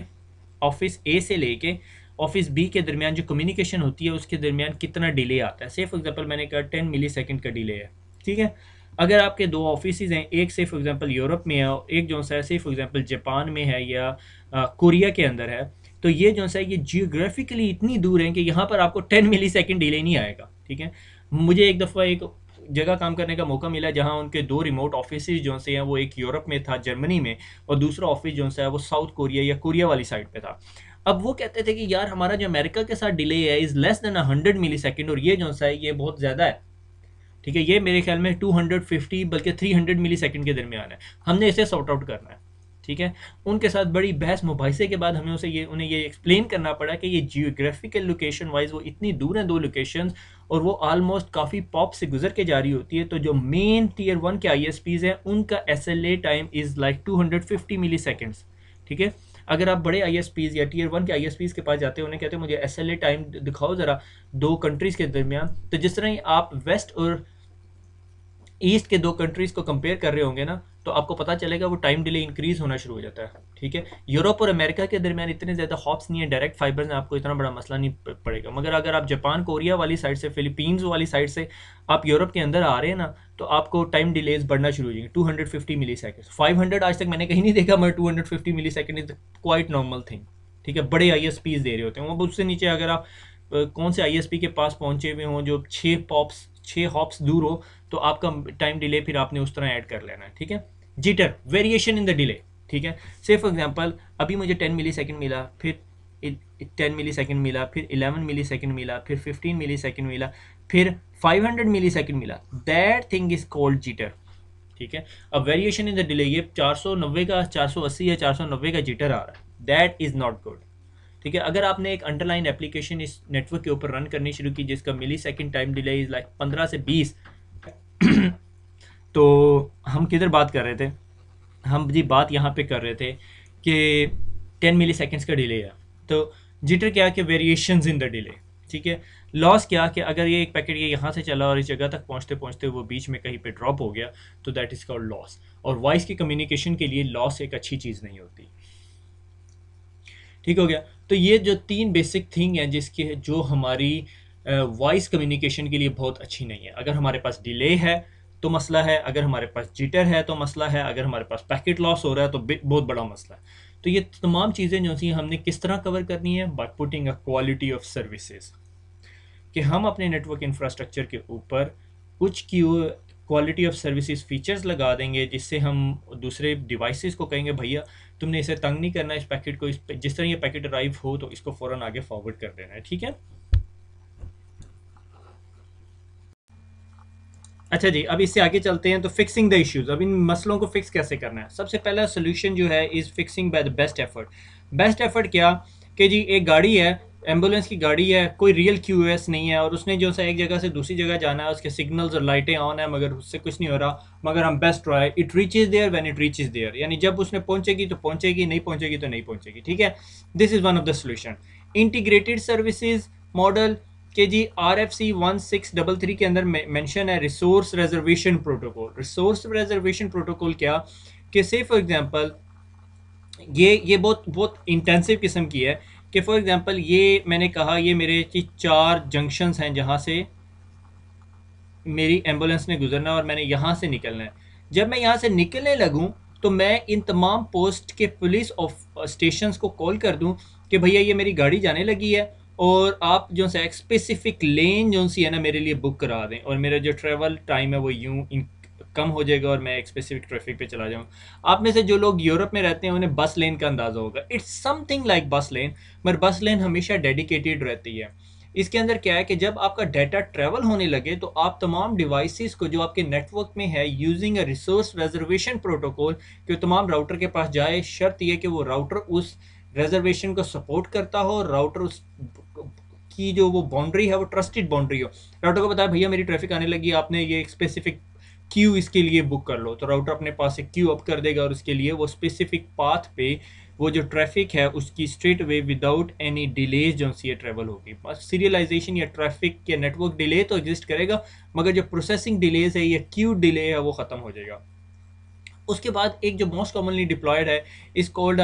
ऑफ़िस ए से लेके ऑफ़िस बी के दरमियान जो कम्युनिकेशन होती है उसके दरमियान कितना डिले आता है? से फॉर एग्जांपल मैंने कहा टेन मिली का डिले है ठीक है? अगर आपके दो ऑफ़िस हैं एक से फॉर एग्जांपल यूरोप में है एक जो सा है फॉर एग्जांपल जापान में है या आ, कोरिया के अंदर है तो ये जो सा है ये जियोग्राफिकली इतनी दूर है कि यहाँ पर आपको टेन मिली डिले नहीं आएगा ठीक है? मुझे एक दफ़ा एक जगह काम करने का मौका मिला जहाँ उनके दो रिमोट ऑफ़िस जो से हैं, वो एक यूरोप में था, जर्मनी में, और दूसरा ऑफ़िस जो है, वो साउथ कोरिया या कोरिया वाली साइड पे था। अब वो कहते थे कि यार, हमारा जो अमेरिका के साथ डिले है is less than hundred millisecond और ये जो सा है, ये बहुत ज़्यादा है। ठीक है, ये मेरे ख्याल में 250 बल्कि 300 मिली सेकेंड के दरमियान है। हमने इसे सॉर्ट आउट करना है। ठीक है, उनके साथ बड़ी बहस मुबासे के बाद हमें उसे ये, उन्हें ये एक्सप्लेन करना पड़ा कि ये जियोग्राफिकल लोकेशन वाइज वो इतनी दूर हैं, दो लोकेशंस और वो ऑलमोस्ट काफ़ी पॉप से गुजर के जा रही होती है तो जो मेन टीयर वन के आई हैं, उनका S L A time is like two hundred ठीक है? अगर आप बड़े आई या टीयर वन के आई के पास जाते हैं, उन्हें कहते हैं, मुझे एस एल ए टाइम दिखाओ ज़रा, दो कंट्रीज़ के दरमियान। तो जिस तरह आप वेस्ट और ईस्ट के दो कंट्रीज़ को कंपेयर कर रहे होंगे ना तो आपको पता चलेगा वो टाइम डिले इंक्रीज होना शुरू हो जाता है, ठीक है? यूरोप और अमेरिका के दरमियान इतने ज़्यादा हॉप्स नहीं है डायरेक्ट फाइबर में आपको इतना बड़ा मसला नहीं पड़ेगा। मगर अगर आप जापान, कोरिया वाली साइड से, फिलीपींस वाली साइड से आप यूरोप के अंदर आ रहे हैं ना तो आपको टाइम डिलेज बढ़ना शुरू हो जाएँगे। Two hundred fifty millisecond five hundred आज तक मैंने कहीं नहीं देखा, मगर two hundred fifty millisecond is quite normal thing ठीक है? बड़े आई दे रहे होते हैं। वो उससे नीचे अगर आप कौन से आई एस पी के पास पहुँचे हुए हों, जो छः पॉप्स छः हॉप्स दूर हो तो आपका टाइम डिले फिर आपने उस तरह ऐड कर लेना है, ठीक है? Jitter variation in the delay ठीक है? से फॉर एग्जांपल अभी मुझे टेन मिली सेकेंड मिला, फिर टेन मिली सेकेंड मिला, फिर इलेवन मिली सेकेंड मिला, फिर फिफ्टीन मिली सेकेंड मिला, फिर फाइव हंड्रेड मिली सेकेंड मिला। That thing is called jitter ठीक है? अब वेरिएशन इन द डिले ये चार सौ नब्बे का चार सौ अस्सी या चार सौ नब्बे का जिटर आ रहा है। दैट इज़ नॉट गुड ठीक है? अगर आपने एक अंडरलाइन एप्लीकेशन इस नेटवर्क के ऊपर रन करनी शुरू की, जिसका millisecond time delay is like पंद्रह से बीस [clears throat] तो हम किधर बात कर रहे थे? हम जी बात यहाँ पे कर रहे थे कि टेन मिली सेकेंड्स का डिले है। तो जिटर क्या कि वेरिएशंस इन द डिले ठीक है? लॉस क्या कि अगर ये एक पैकेट ये यहाँ से चला और इस जगह तक पहुँचते पहुँचते वो बीच में कहीं पे ड्रॉप हो गया तो दैट इज़ कॉल्ड लॉस और वॉइस की कम्युनिकेशन के लिए लॉस एक अच्छी चीज़ नहीं होती। ठीक हो गया? तो ये जो तीन बेसिक थिंग हैं जिसके जो हमारी वॉइस कम्युनिकेशन के लिए बहुत अच्छी नहीं है। अगर हमारे पास डिले है तो मसला है, अगर हमारे पास जिटर है तो मसला है, अगर हमारे पास पैकेट लॉस हो रहा है तो बहुत बड़ा मसला है। तो ये तमाम चीज़ें जो सी हमने किस तरह कवर करनी है? By putting a quality of services कि हम अपने नेटवर्क इंफ्रास्ट्रक्चर के ऊपर कुछ क्वालिटी ऑफ़ सर्विसेज़ फीचर्स लगा देंगे, जिससे हम दूसरे डिवाइसेस को कहेंगे, भैया, तुमने इसे तंग नहीं करना, इस पैकेट को इस, जिस तरह ये पैकेट अराइव हो तो इसको फ़ौरन आगे फॉरवर्ड कर देना है। ठीक है? अच्छा जी, अब इससे आगे चलते हैं तो फिक्सिंग द इश्यूज़ अब इन मसलों को फिक्स कैसे करना है? सबसे पहला सोल्यूशन जो है is fixing by the best effort best effort क्या? कि जी, एक गाड़ी है एंबुलेंस की गाड़ी है, कोई रियल क्यू नहीं है और उसने जो सा एक जगह से दूसरी जगह जाना है, उसके सिग्नल्स और लाइटें ऑन है, मगर उससे कुछ नहीं हो रहा, मगर हम best try it reach is there when it reach is there यानी जब उसने पहुंचेगी तो पहुंचेगी, नहीं पहुंचेगी तो नहीं पहुंचेगी, ठीक है? This is one of the solution integrated services model कि जी R F C one six double three के अंदर मेंशन है resource reservation protocol resource reservation protocol क्या? कि से फॉर एग्जांपल ये ये बहुत बहुत इंटेंसिव किस्म की है कि फॉर एग्जांपल ये मैंने कहा, ये मेरे चार जंक्शंस हैं जहाँ से मेरी एंबुलेंस ने गुजरना और मैंने यहाँ से निकलना है। जब मैं यहाँ से निकलने लगूँ तो मैं इन तमाम पोस्ट के पुलिस ऑफ़ स्टेशन को कॉल कर दूँ कि भैया, ये मेरी गाड़ी जाने लगी है। और आप जो सा एक स्पेसिफिक लेन जो सी है ना मेरे लिए बुक करा दें। और मेरा जो ट्रैवल टाइम है वो यूँ कम हो जाएगा और मैं एक स्पेसिफिक ट्रैफ़िक पे चला जाऊँ। आप में से जो लोग यूरोप में रहते हैं, उन्हें बस लेन का अंदाज़ा होगा। इट्स समथिंग लाइक बस लेन मगर बस लेन हमेशा डेडिकेटेड रहती है। इसके अंदर क्या है कि जब आपका डाटा ट्रैवल होने लगे तो आप तमाम डिवाइसेस को जो आपके नेटवर्क में है using a resource reservation protocol कि तमाम राउटर के पास जाए, शर्त यह कि वो राउटर उस रिजर्वेशन को सपोर्ट करता हो राउटर उस की जो वो बाउंड्री है, वो ट्रस्टेड बाउंड्री हो। राउटर को बताया, भैया, मेरी ट्रैफ़िक आने लगी, आपने ये एक स्पेसिफिक क्यू इसके लिए बुक कर लो। तो राउटर अपने पास एक क्यू अप कर देगा और उसके लिए वो स्पेसिफिक पाथ पे वो जो ट्रैफ़िक है, उसकी straight way without any delays जो सी ट्रैवल होगी। सीरियलाइजेशन या ट्रैफ़िक या नेटवर्क डिले तो एग्जिस्ट करेगा, मगर जो प्रोसेसिंग डिलेज है, या क्यू डिले है, वो ख़त्म हो जाएगा। उसके बाद एक जो मोस्ट कॉमनली डिप्लॉयड है is called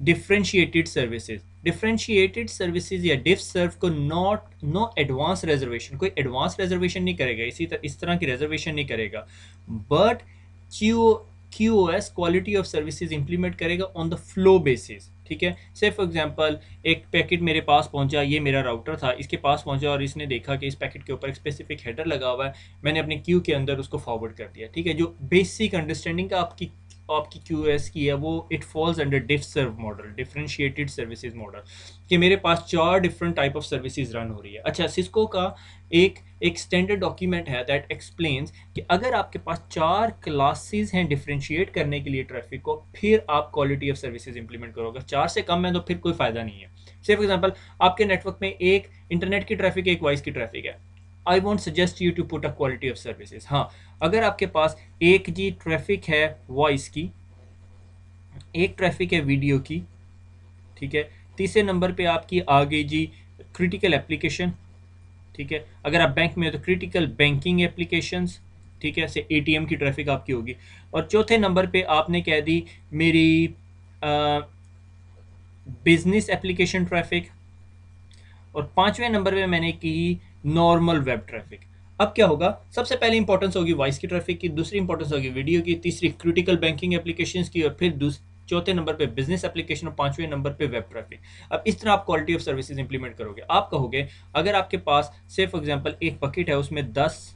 differentiated services differentiated services या डिफ सर्व को नॉट नो एडवांस रिजर्वेशन कोई एडवांस रिजर्वेशन नहीं करेगा, इसी तरह इस तरह की रिजर्वेशन नहीं करेगा। But Q Q O S quality of services implement करेगा ऑन द फ्लो बेसिस ठीक है? से फॉर एग्जांपल एक पैकेट मेरे पास पहुँचा, ये मेरा राउटर था, इसके पास पहुँचा और इसने देखा कि इस पैकेट के ऊपर एक स्पेसिफिक हेडर लगा हुआ है, मैंने अपने क्यू के अंदर उसको फॉरवर्ड कर दिया, ठीक है? जो बेसिक अंडरस्टैंडिंग का आपकी आपकी क्यू एस की है, वो it falls under diffserv model differentiated services model कि मेरे पास चार different type of services run हो रही है। अच्छा सिस्को का एक एक स्टैंडर्ड डॉक्यूमेंट है दैट एक्सप्लेन्स कि अगर आपके पास चार क्लासेस हैं डिफ्रेंशिएट करने के लिए ट्रैफ़िक को, फिर आप क्वालिटी ऑफ़ सर्विसेज़ इंप्लीमेंट करोगे। चार से कम है तो फिर कोई फ़ायदा नहीं है। से फॉर एग्जांपल आपके नेटवर्क में एक इंटरनेट की ट्रैफ़िक एक वॉइस की ट्रैफ़िक है। I want suggest you to put a quality of services हाँ अगर आपके पास एक जी ट्रैफ़िक है वॉइस की, एक ट्रैफ़िक है वीडियो की, ठीक है, तीसरे नंबर पे आपकी आ गई जी क्रिटिकल एप्लीकेशन ठीक है, अगर आप बैंक में हो तो क्रिटिकल बैंकिंग एप्लीकेशंस ठीक है, से एटीएम की ट्रैफ़िक आपकी होगी। और चौथे नंबर पे आपने कह दी मेरी बिज़नेस एप्लीकेशन ट्रैफ़िक और पाँचवें नंबर पे मैंने की नॉर्मल वेब ट्रैफ़िक। अब क्या होगा? सबसे पहले इंपॉर्टेंस होगी वॉइस की ट्रैफ़िक की, दूसरी इंपॉर्टेंस होगी वीडियो की, तीसरी क्रिटिकल बैंकिंग एप्लीकेशन की और फिर चौथे नंबर पे बिज़नेस एप्लीकेशन और पाँचवें नंबर पे वेब ट्रैफ़िक अब इस तरह आप क्वालिटी ऑफ़ सर्विसेज़ इंप्लीमेंट करोगे। आप कहोगे, अगर आपके पास से फॉर एग्जांपल एक बकेट है, उसमें दस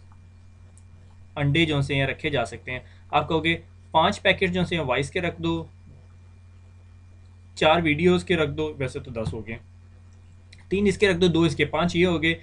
अंडे जो से रखे जा सकते हैं, आप कहोगे, पाँच पैकेट जो से वॉइस के रख दो, चार वीडियोस के रख दो, वैसे तो दस हो गए। तीन इसके रख दो दो इसके, पाँच ये हो गए।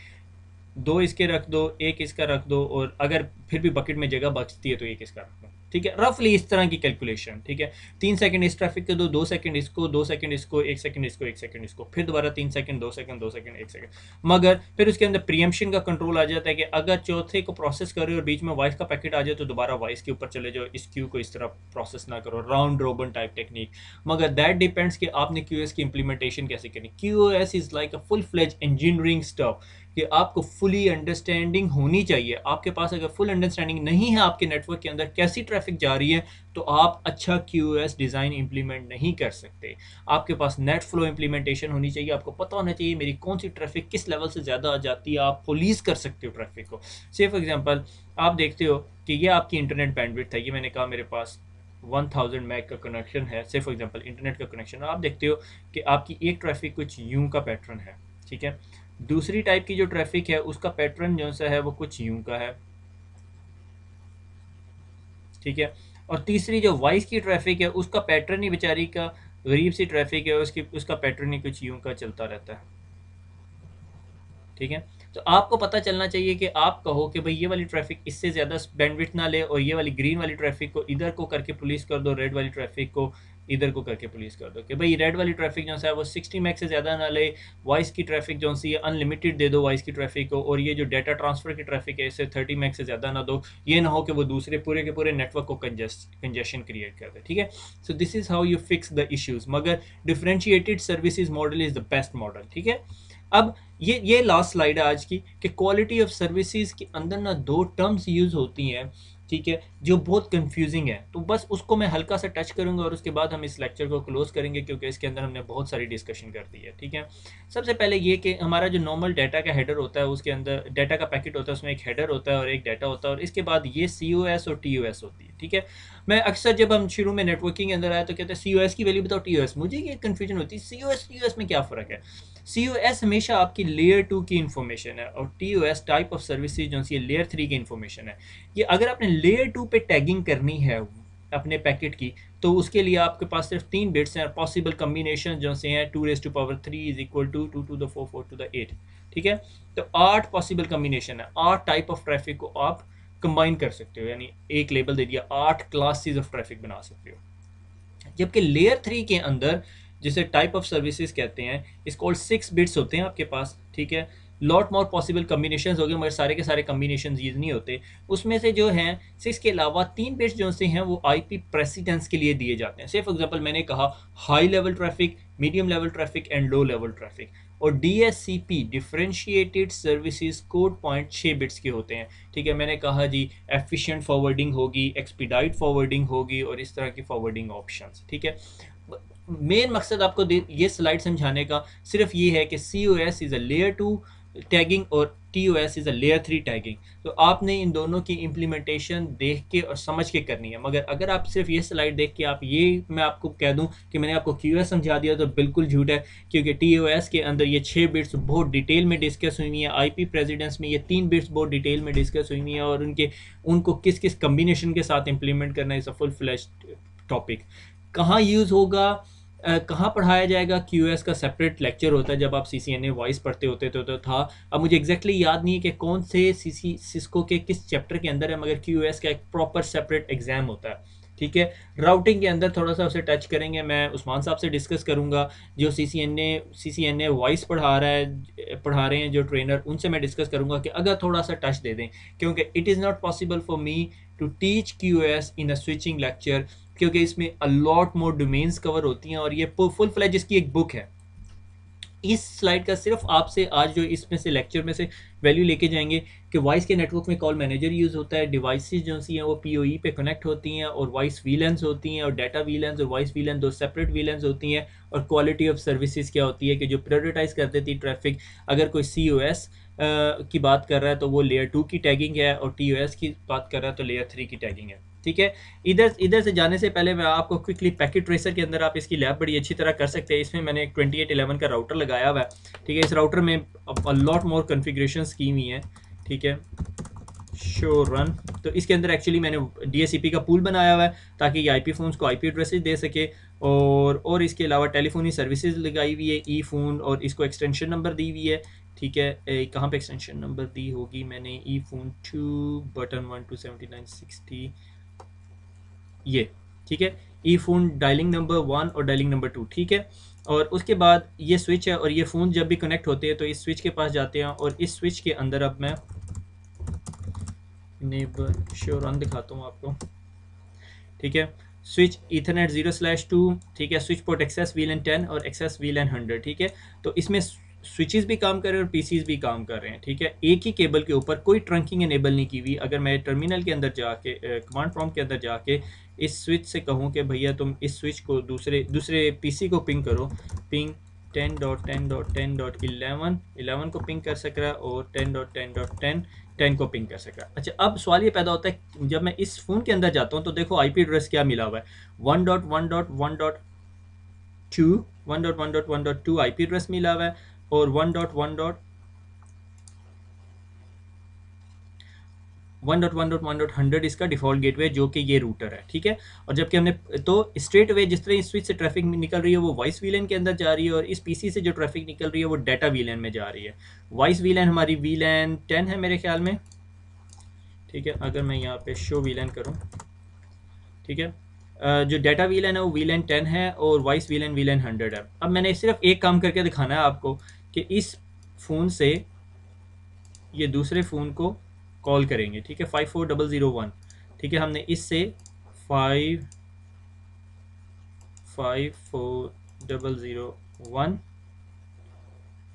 दो इसके रख दो, एक इसका रख दो और अगर फिर भी बकेट में जगह बचती है तो एक इसका रख दो। ठीक है? रफली इस तरह की कैलकुलेशन ठीक है? तीन सेकंड इस ट्रैफ़िक के दो दो सेकंड इसको, दो सेकंड इसको, एक सेकंड इसको, एक सेकंड इसको, फिर दोबारा तीन सेकंड दो सेकंड दो सेकंड एक सेकंड मगर फिर उसके अंदर प्रियमशन का कंट्रोल आ जाता है कि अगर चौथे को प्रोसेस करो और बीच में वाइस का पैकेट आ जाए तो दोबारा वाइस के ऊपर चले जाओ, इस क्यू को इस तरह प्रोसेस ना करो। राउंड रोबन टाइप टेक्निक मगर दैट डिपेंड्स कि आपने क्यूएस की इंप्लीमेंटेशन कैसे करनी। Q S is like a full fledge engineering stuff कि आपको फुली अंडरस्टैंडिंग होनी चाहिए। आपके पास अगर फुल अंडरस्टैंडिंग नहीं है आपके नेटवर्क के अंदर, कैसी ट्रैफ़िक जा रही है तो आप अच्छा क्यू डिज़ाइन इंप्लीमेंट नहीं कर सकते। आपके पास नेट फ्लो इंप्लीमेंटेशन होनी चाहिए। आपको पता होना चाहिए मेरी कौन सी ट्रैफ़िक किस लेवल से ज़्यादा आ जाती है, आप पुलिस कर सकते हो ट्रैफ़िक को। से फॉर एग्ज़ाम्पल आप देखते हो कि ये आपकी इंटरनेट बैंडविड है। ये मैंने कहा मेरे पास 1000 मैक का कनेक्शन है। से फॉर एग्जांपल इंटरनेट का कनेक्शन आप देखते हो कि आपकी एक ट्रैफ़िक कुछ यूँ का पैटर्न है। ठीक है? दूसरी टाइप की जो ट्रैफ़िक है, उसका पैटर्न जो सा है, वो कुछ यूँ का है। ठीक है? और तीसरी जो वॉइस की ट्रैफ़िक है, उसका पैटर्न ही बेचारी का गरीब सी ट्रैफ़िक है, उसकी, उसका पैटर्न ही कुछ यूँ का चलता रहता है। ठीक है? तो आपको पता चलना चाहिए कि आप कहो कि भाई ये वाली ट्रैफ़िक इससे ज़्यादा बैंडविथ ना ले और ये वाली ग्रीन वाली ट्रैफ़िक को इधर को करके पुलिस कर दो रेड वाली ट्रैफ़िक को इधर को करके पुलिस कर दो कि भाई रेड वाली ट्रैफ़िक जो है, वो सिक्सटी मैक्स से ज़्यादा ना ले। वॉइस की ट्रैफ़िक जो सी अनलिमिटेड दे दो वॉइस की ट्रैफ़िक को, और ये जो डाटा ट्रांसफ़र की ट्रैफ़िक है, इसे थर्टी मैक्स से ज़्यादा ना दो। ये ना हो कि वो दूसरे पूरे के पूरे नेटवर्क को कंजेशन क्रिएट कर दे, ठीक है? So this is how you fix the issues मगर differentiated services model is the best model ठीक है? अब ये ये लास्ट स्लाइड है आज की, कि क्वालिटी ऑफ़ सर्विसेज़ के अंदर ना दो टर्म्स यूज़ होती हैं। ठीक है, जो बहुत कंफ्यूजिंग है। तो बस उसको मैं हल्का सा टच करूँगा और उसके बाद हम इस लेक्चर को क्लोज करेंगे क्योंकि इसके अंदर हमने बहुत सारी डिस्कशन कर दी है, ठीक है? सबसे पहले ये कि हमारा जो नॉर्मल डाटा का हेडर होता है, उसके अंदर डाटा का पैकेट होता है, उसमें एक हेडर होता है और एक डाटा होता है और इसके बाद ये COS और TOS होती है, ठीक है? मैं अक्सर जब हम शुरू में नेटवर्किंग के अंदर आया तो कहते हैं सी की वैल्यू बताओ TOS मुझे ये कन्फ्यूज़न होती है सी ओ में क्या फ़र्क है? सी हमेशा आपकी लेयर टू की इन्फॉर्मेशन है और TOS टाइप ऑफ़ सर्विसेज़ जो ये लेयर थ्री की इन्फॉर्मेशन है। ये अगर आपने लेयर टू पे टैगिंग करनी है, अपने पैकेट की तो उसके लिए आपके पास सिर्फ़ तीन बिट्स हैं पॉसिबल कम्बिनेशन जो से हैं two raise to power three is equal to two to the four four to the eight ठीक है? तो आठ पॉसिबल कम्बिनेशन है। आठ टाइप ऑफ़ ट्रैफ़िक को आप कंबाइन कर सकते हो, यानी एक लेबल दे दिया, आठ क्लासेस ऑफ़ ट्रैफ़िक बना सकते हो। जबकि लेयर थ्री के अंदर जिसे टाइप ऑफ़ सर्विसेज़ कहते हैं इस कॉल्ड सिक्स बिट्स होते हैं आपके पास, ठीक है? लॉट मोर पॉसिबल कम्बिनेशन हो गए मगर सारे के सारे कम्बिनेशन यूज़ नहीं होते। उसमें से जो हैं सिक्स के अलावा तीन बिट्स जो से हैं, वो आईपी प्रेसिडेंस के लिए दिए जाते हैं। से फॉर एग्जांपल मैंने कहा high level traffic medium level traffic and low level traffic और D S C P differentiated services code point छः बिट्स के होते हैं। ठीक है, मैंने कहा जी एफिशिएंट फॉरवर्डिंग होगी एक्सपीडाइट फॉरवर्डिंग होगी और इस तरह की फॉरवर्डिंग ऑप्शंस ठीक है? मेन मकसद आपको ये स्लाइड समझाने का सिर्फ़ ये है कि C O S is a layer two tagging और T O S is a layer three tagging तो आपने इन दोनों की इम्प्लीमेंटेशन देख के और समझ के करनी है। मगर अगर आप सिर्फ़ ये स्लाइड देख के आप ये मैं आपको कह दूँ कि मैंने आपको क्यू एस समझा दिया तो बिल्कुल झूठ है, क्योंकि टी ओ एस के अंदर ये छः बिट्स बहुत डिटेल में डिस्कस हुई हैं। आई पी प्रेजिडेंस में ये तीन बिट्स बहुत डिटेल में डिस्कस हुई हैं और उनके, उनको किस किस कम्बिनेशन के साथ इम्प्लीमेंट करना है इस फुल फ्लैश टॉपिक कहाँ यूज़ होगा? कहाँ पढ़ाया जाएगा? क्यू का सेपरेट लेक्चर होता है जब आप C C N A voice पढ़ते होते तो, तो था। अब मुझे एग्जैक्टली exactly याद नहीं है कि कौन से सी सी सिस्को के किस चैप्टर के अंदर है मगर क्यू का एक प्रॉपर सेपरेट एग्ज़ाम होता है। ठीक है? राउटिंग के अंदर थोड़ा सा उसे टच करेंगे मैं उस्मान साहब से डिस्कस करूँगा। जो C C N A C C N A voice पढ़ा रहा है पढ़ा रहे हैं जो ट्रेनर उनसे मैं डिस्कस करूँगा कि अगर थोड़ा सा टच दे दें क्योंकि it is not possible for me to teach Q S in a switching lecture क्योंकि इसमें अलॉट मोर डोमेन्स कवर होती हैं और ये फुल फ्लैज इसकी एक बुक है। इस स्लाइड का सिर्फ़ आपसे आज जो इसमें से लेक्चर में से वैल्यू लेके जाएँगे कि वॉइस के नेटवर्क में कॉल मैनेजर यूज़ होता है डिवाइसेस जो सी हैं वो पी e पे कनेक्ट होती हैं और वॉइस वीलेंस होती हैं और डाटा वीलेंस और वॉइस वीलेंस दो सेपरेट वीलेंस होती हैं और क्वालिटी ऑफ़ सर्विसेज़ क्या होती है कि जो प्रायोरिटाइज कर देती है ट्रैफ़िक अगर कोई सीओएस की बात कर रहा है तो वो लेयर टू की टैगिंग है और टीओएस की बात कर रहा है तो लेयर थ्री की टैगिंग है। ठीक है? इधर इधर से जाने से पहले मैं आपको क्विकली पैकेट ट्रेसर के अंदर आप इसकी लैब बड़ी अच्छी तरह कर सकते हैं। इसमें मैंने एक ट्वेंटी एट इलेवन का राउटर लगाया हुआ है। ठीक है, इस राउटर में लॉट मोर कन्फिग्रेशन की हुई है। ठीक है? शो रन तो इसके अंदर एक्चुअली मैंने डी का पूल बनाया हुआ है ताकि ये आईपी फ़ोन्स को आई पी एड्रेसेज दे सके। और और इसके अलावा टेलीफोनी सर्विसेज़ लगाई हुई है ई फ़ोन और इसको एक्सटेंशन नंबर दी हुई है। ठीक है? कहाँ पे एक्सटेंशन नंबर दी होगी मैंने? E phone two button one two seventy nine sixty ये, ठीक है? E phone dialling number one और डायलिंग नंबर टू ठीक है? और उसके बाद ये स्विच है और ये फ़ोन जब भी कनेक्ट होते हैं तो इस स्विच के पास जाते हैं और इस स्विच के अंदर अब मैं नेबर श्योर रन दिखाता हूँ आपको, ठीक है? Switch ethernet zero slash two ठीक है? Switch port access VLAN ten और एक्सेस वी लैन हंड्रेड ठीक है? तो इसमें स्विचेस भी काम कर रहे हैं और पीसीज भी काम कर रहे हैं, ठीक है? एक ही केबल के ऊपर कोई ट्रंकिंग इनेबल नहीं की हुई। अगर मैं टर्मिनल के अंदर जाके कमांड प्रॉम्प्ट के अंदर जाके इस स्विच से कहूँ कि भैया तुम इस स्विच को दूसरे दूसरे पीसी को पिंग करो ping ten dot ten dot ten dot eleven eleven को पिंग कर सक रहा है और ten dot ten dot ten ten को पिंग कर सक रहा है। अच्छा अब सवाल ये पैदा होता है जब मैं इस फ़ोन के अंदर जाता हूँ तो देखो आईपी एड्रेस क्या मिला हुआ है। One dot one dot one dot two one dot one dot one dot two I address मिला हुआ है। और one dot one dot one dot one dot one dot hundred इसका डिफ़ॉल्ट गेटवे जो कि ये रूटर है, ठीक है? और जबकि हमने तो स्ट्रेट वे जिस तरह इस स्विच से ट्रैफ़िक निकल रही है, वो वॉइस वीलैन के अंदर जा रही है और इस पीसी से जो ट्रैफ़िक निकल रही है, वो डाटा वीलैन में जा रही है। वॉइस वीलैन हमारी वीलैन टेन है मेरे ख्याल में, ठीक है? अगर मैं यहाँ पे शो वीलैन करूँ, ठीक है? जो डाटा वीलैन है, वो वीलैन टेन है और वॉइस वीलैन वीलैन हंड्रेड है। अब मैंने सिर्फ़ एक काम करके दिखाना है आपको कि इस फ़ोन से ये दूसरे फ़ोन को कॉल करेंगे, ठीक है? Five four double zero one ठीक है? हमने इससे five five four double zero one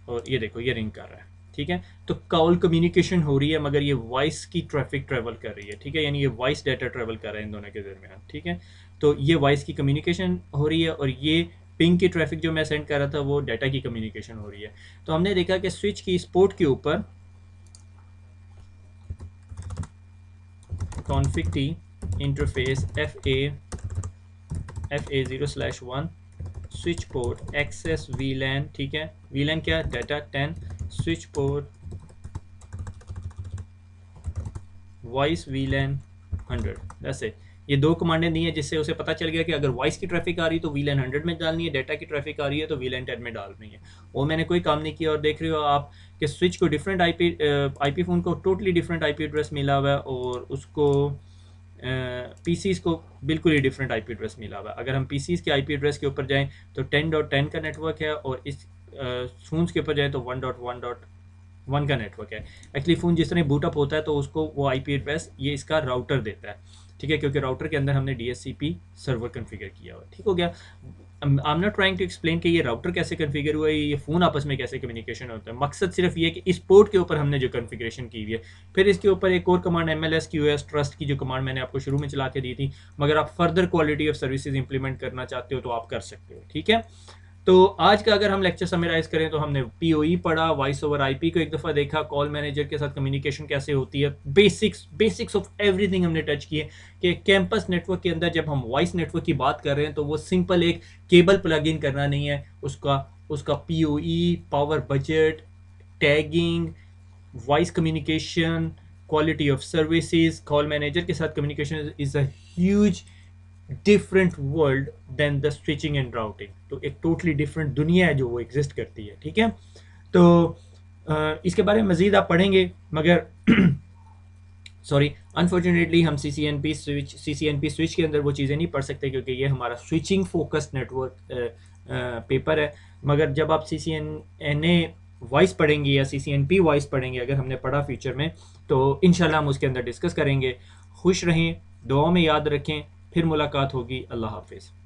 और ये देखो, ये रिंग कर रहा है, ठीक है? तो कॉल कम्युनिकेशन हो रही है, मगर ये वॉइस की ट्रैफ़िक ट्रेवल कर रही है, ठीक है? यानी ये वॉइस डाटा ट्रेवल कर रहा है इन दोनों के दरमियान, ठीक है? तो ये वॉइस की कम्युनिकेशन हो रही है और ये पिंक की ट्रैफ़िक जो मैं सेंड कर रहा था, वो डाटा की कम्युनिकेशन हो रही है। तो हमने देखा कि स्विच की स्पोर्ट के ऊपर config t interface F A F A zero slash one switch port access VLAN ठीक है? वी लैन क्या? Data ten switch port voice VLAN hundred दस है ये दो कमांडें दी हैं जिससे उसे पता चल गया कि अगर वॉइस की ट्रैफ़िक आ रही है तो वी लैन हंड्रेड में डालनी है डाटा की ट्रैफ़िक आ रही है तो वी लैन टेन में डालनी है। वो मैंने कोई काम नहीं किया और देख रहे हो आप कि स्विच को डिफरेंट आईपी आईपी फ़ोन को टोटली डिफरेंट आईपी एड्रेस मिला हुआ है और उसको पीसीस को बिल्कुल ही डिफरेंट आईपी एड्रेस मिला हुआ है। अगर हम पीसीस के आईपी एड्रेस के ऊपर जाएँ तो टेन डॉट टेन का नेटवर्क है और इस फ़ोन्स के ऊपर जाएँ तो one dot one dot one का नेटवर्क है। एक्चुअली फ़ोन जिस तरह बूटअप होता है तो उसको वो आईपी एड्रेस ये इसका राउटर देता है। ठीक है, क्योंकि राउटर के अंदर हमने डीएससीपी सर्वर कन्फिगर किया हुआ ठीक हो गया? I am not trying to explain कि ये राउटर कैसे कन्फिगर हुआ है, ये फ़ोन आपस में कैसे कम्युनिकेशन होता है। मकसद सिर्फ़ ये कि इस पोर्ट के ऊपर हमने जो कन्फिग्रेशन की हुई है। फिर इसके ऊपर एक और command M L S S trust की जो कमांड मैंने आपको शुरू में चला के दी थी, मगर आप further quality of services implement करना चाहते हो तो आप कर सकते हो। ठीक है? तो आज का अगर हम लेक्चर समराइज करें तो हमने पीओई e पढ़ा वॉइस ओवर आईपी को एक दफ़ा देखा कॉल मैनेजर के साथ कम्युनिकेशन कैसे होती है बेसिक्स बेसिक्स ऑफ़ एवरीथिंग हमने टच किए कि कैंपस नेटवर्क के अंदर जब हम वॉइस नेटवर्क की बात कर रहे हैं तो वो सिंपल एक केबल प्लग इन करना नहीं है, उसका उसका P O E power budget tagging voice communication quality of services call manager के साथ communication is a huge different world than the switching and routing तो एक टोटली डिफरेंट दुनिया है जो वो एग्जिस्ट करती है, ठीक है? तो इसके बारे में मज़ीद आप पढ़ेंगे, मगर [clears throat] सॉरी अनफॉर्चुनेटली हम C C N P switch C C N P switch के अंदर वो चीज़ें नहीं पढ़ सकते क्योंकि ये हमारा स्विचिंग फोकस नेटवर्क पेपर है। मगर जब आप C C N N A voice पढ़ेंगे या C C N P voice पढ़ेंगे, अगर हमने पढ़ा फ्यूचर में तो इन हम उसके अंदर डिस्कस करेंगे। खुश रहें दुआ में याद रखें फिर मुलाकात होगी अल्लाह हाफिज़।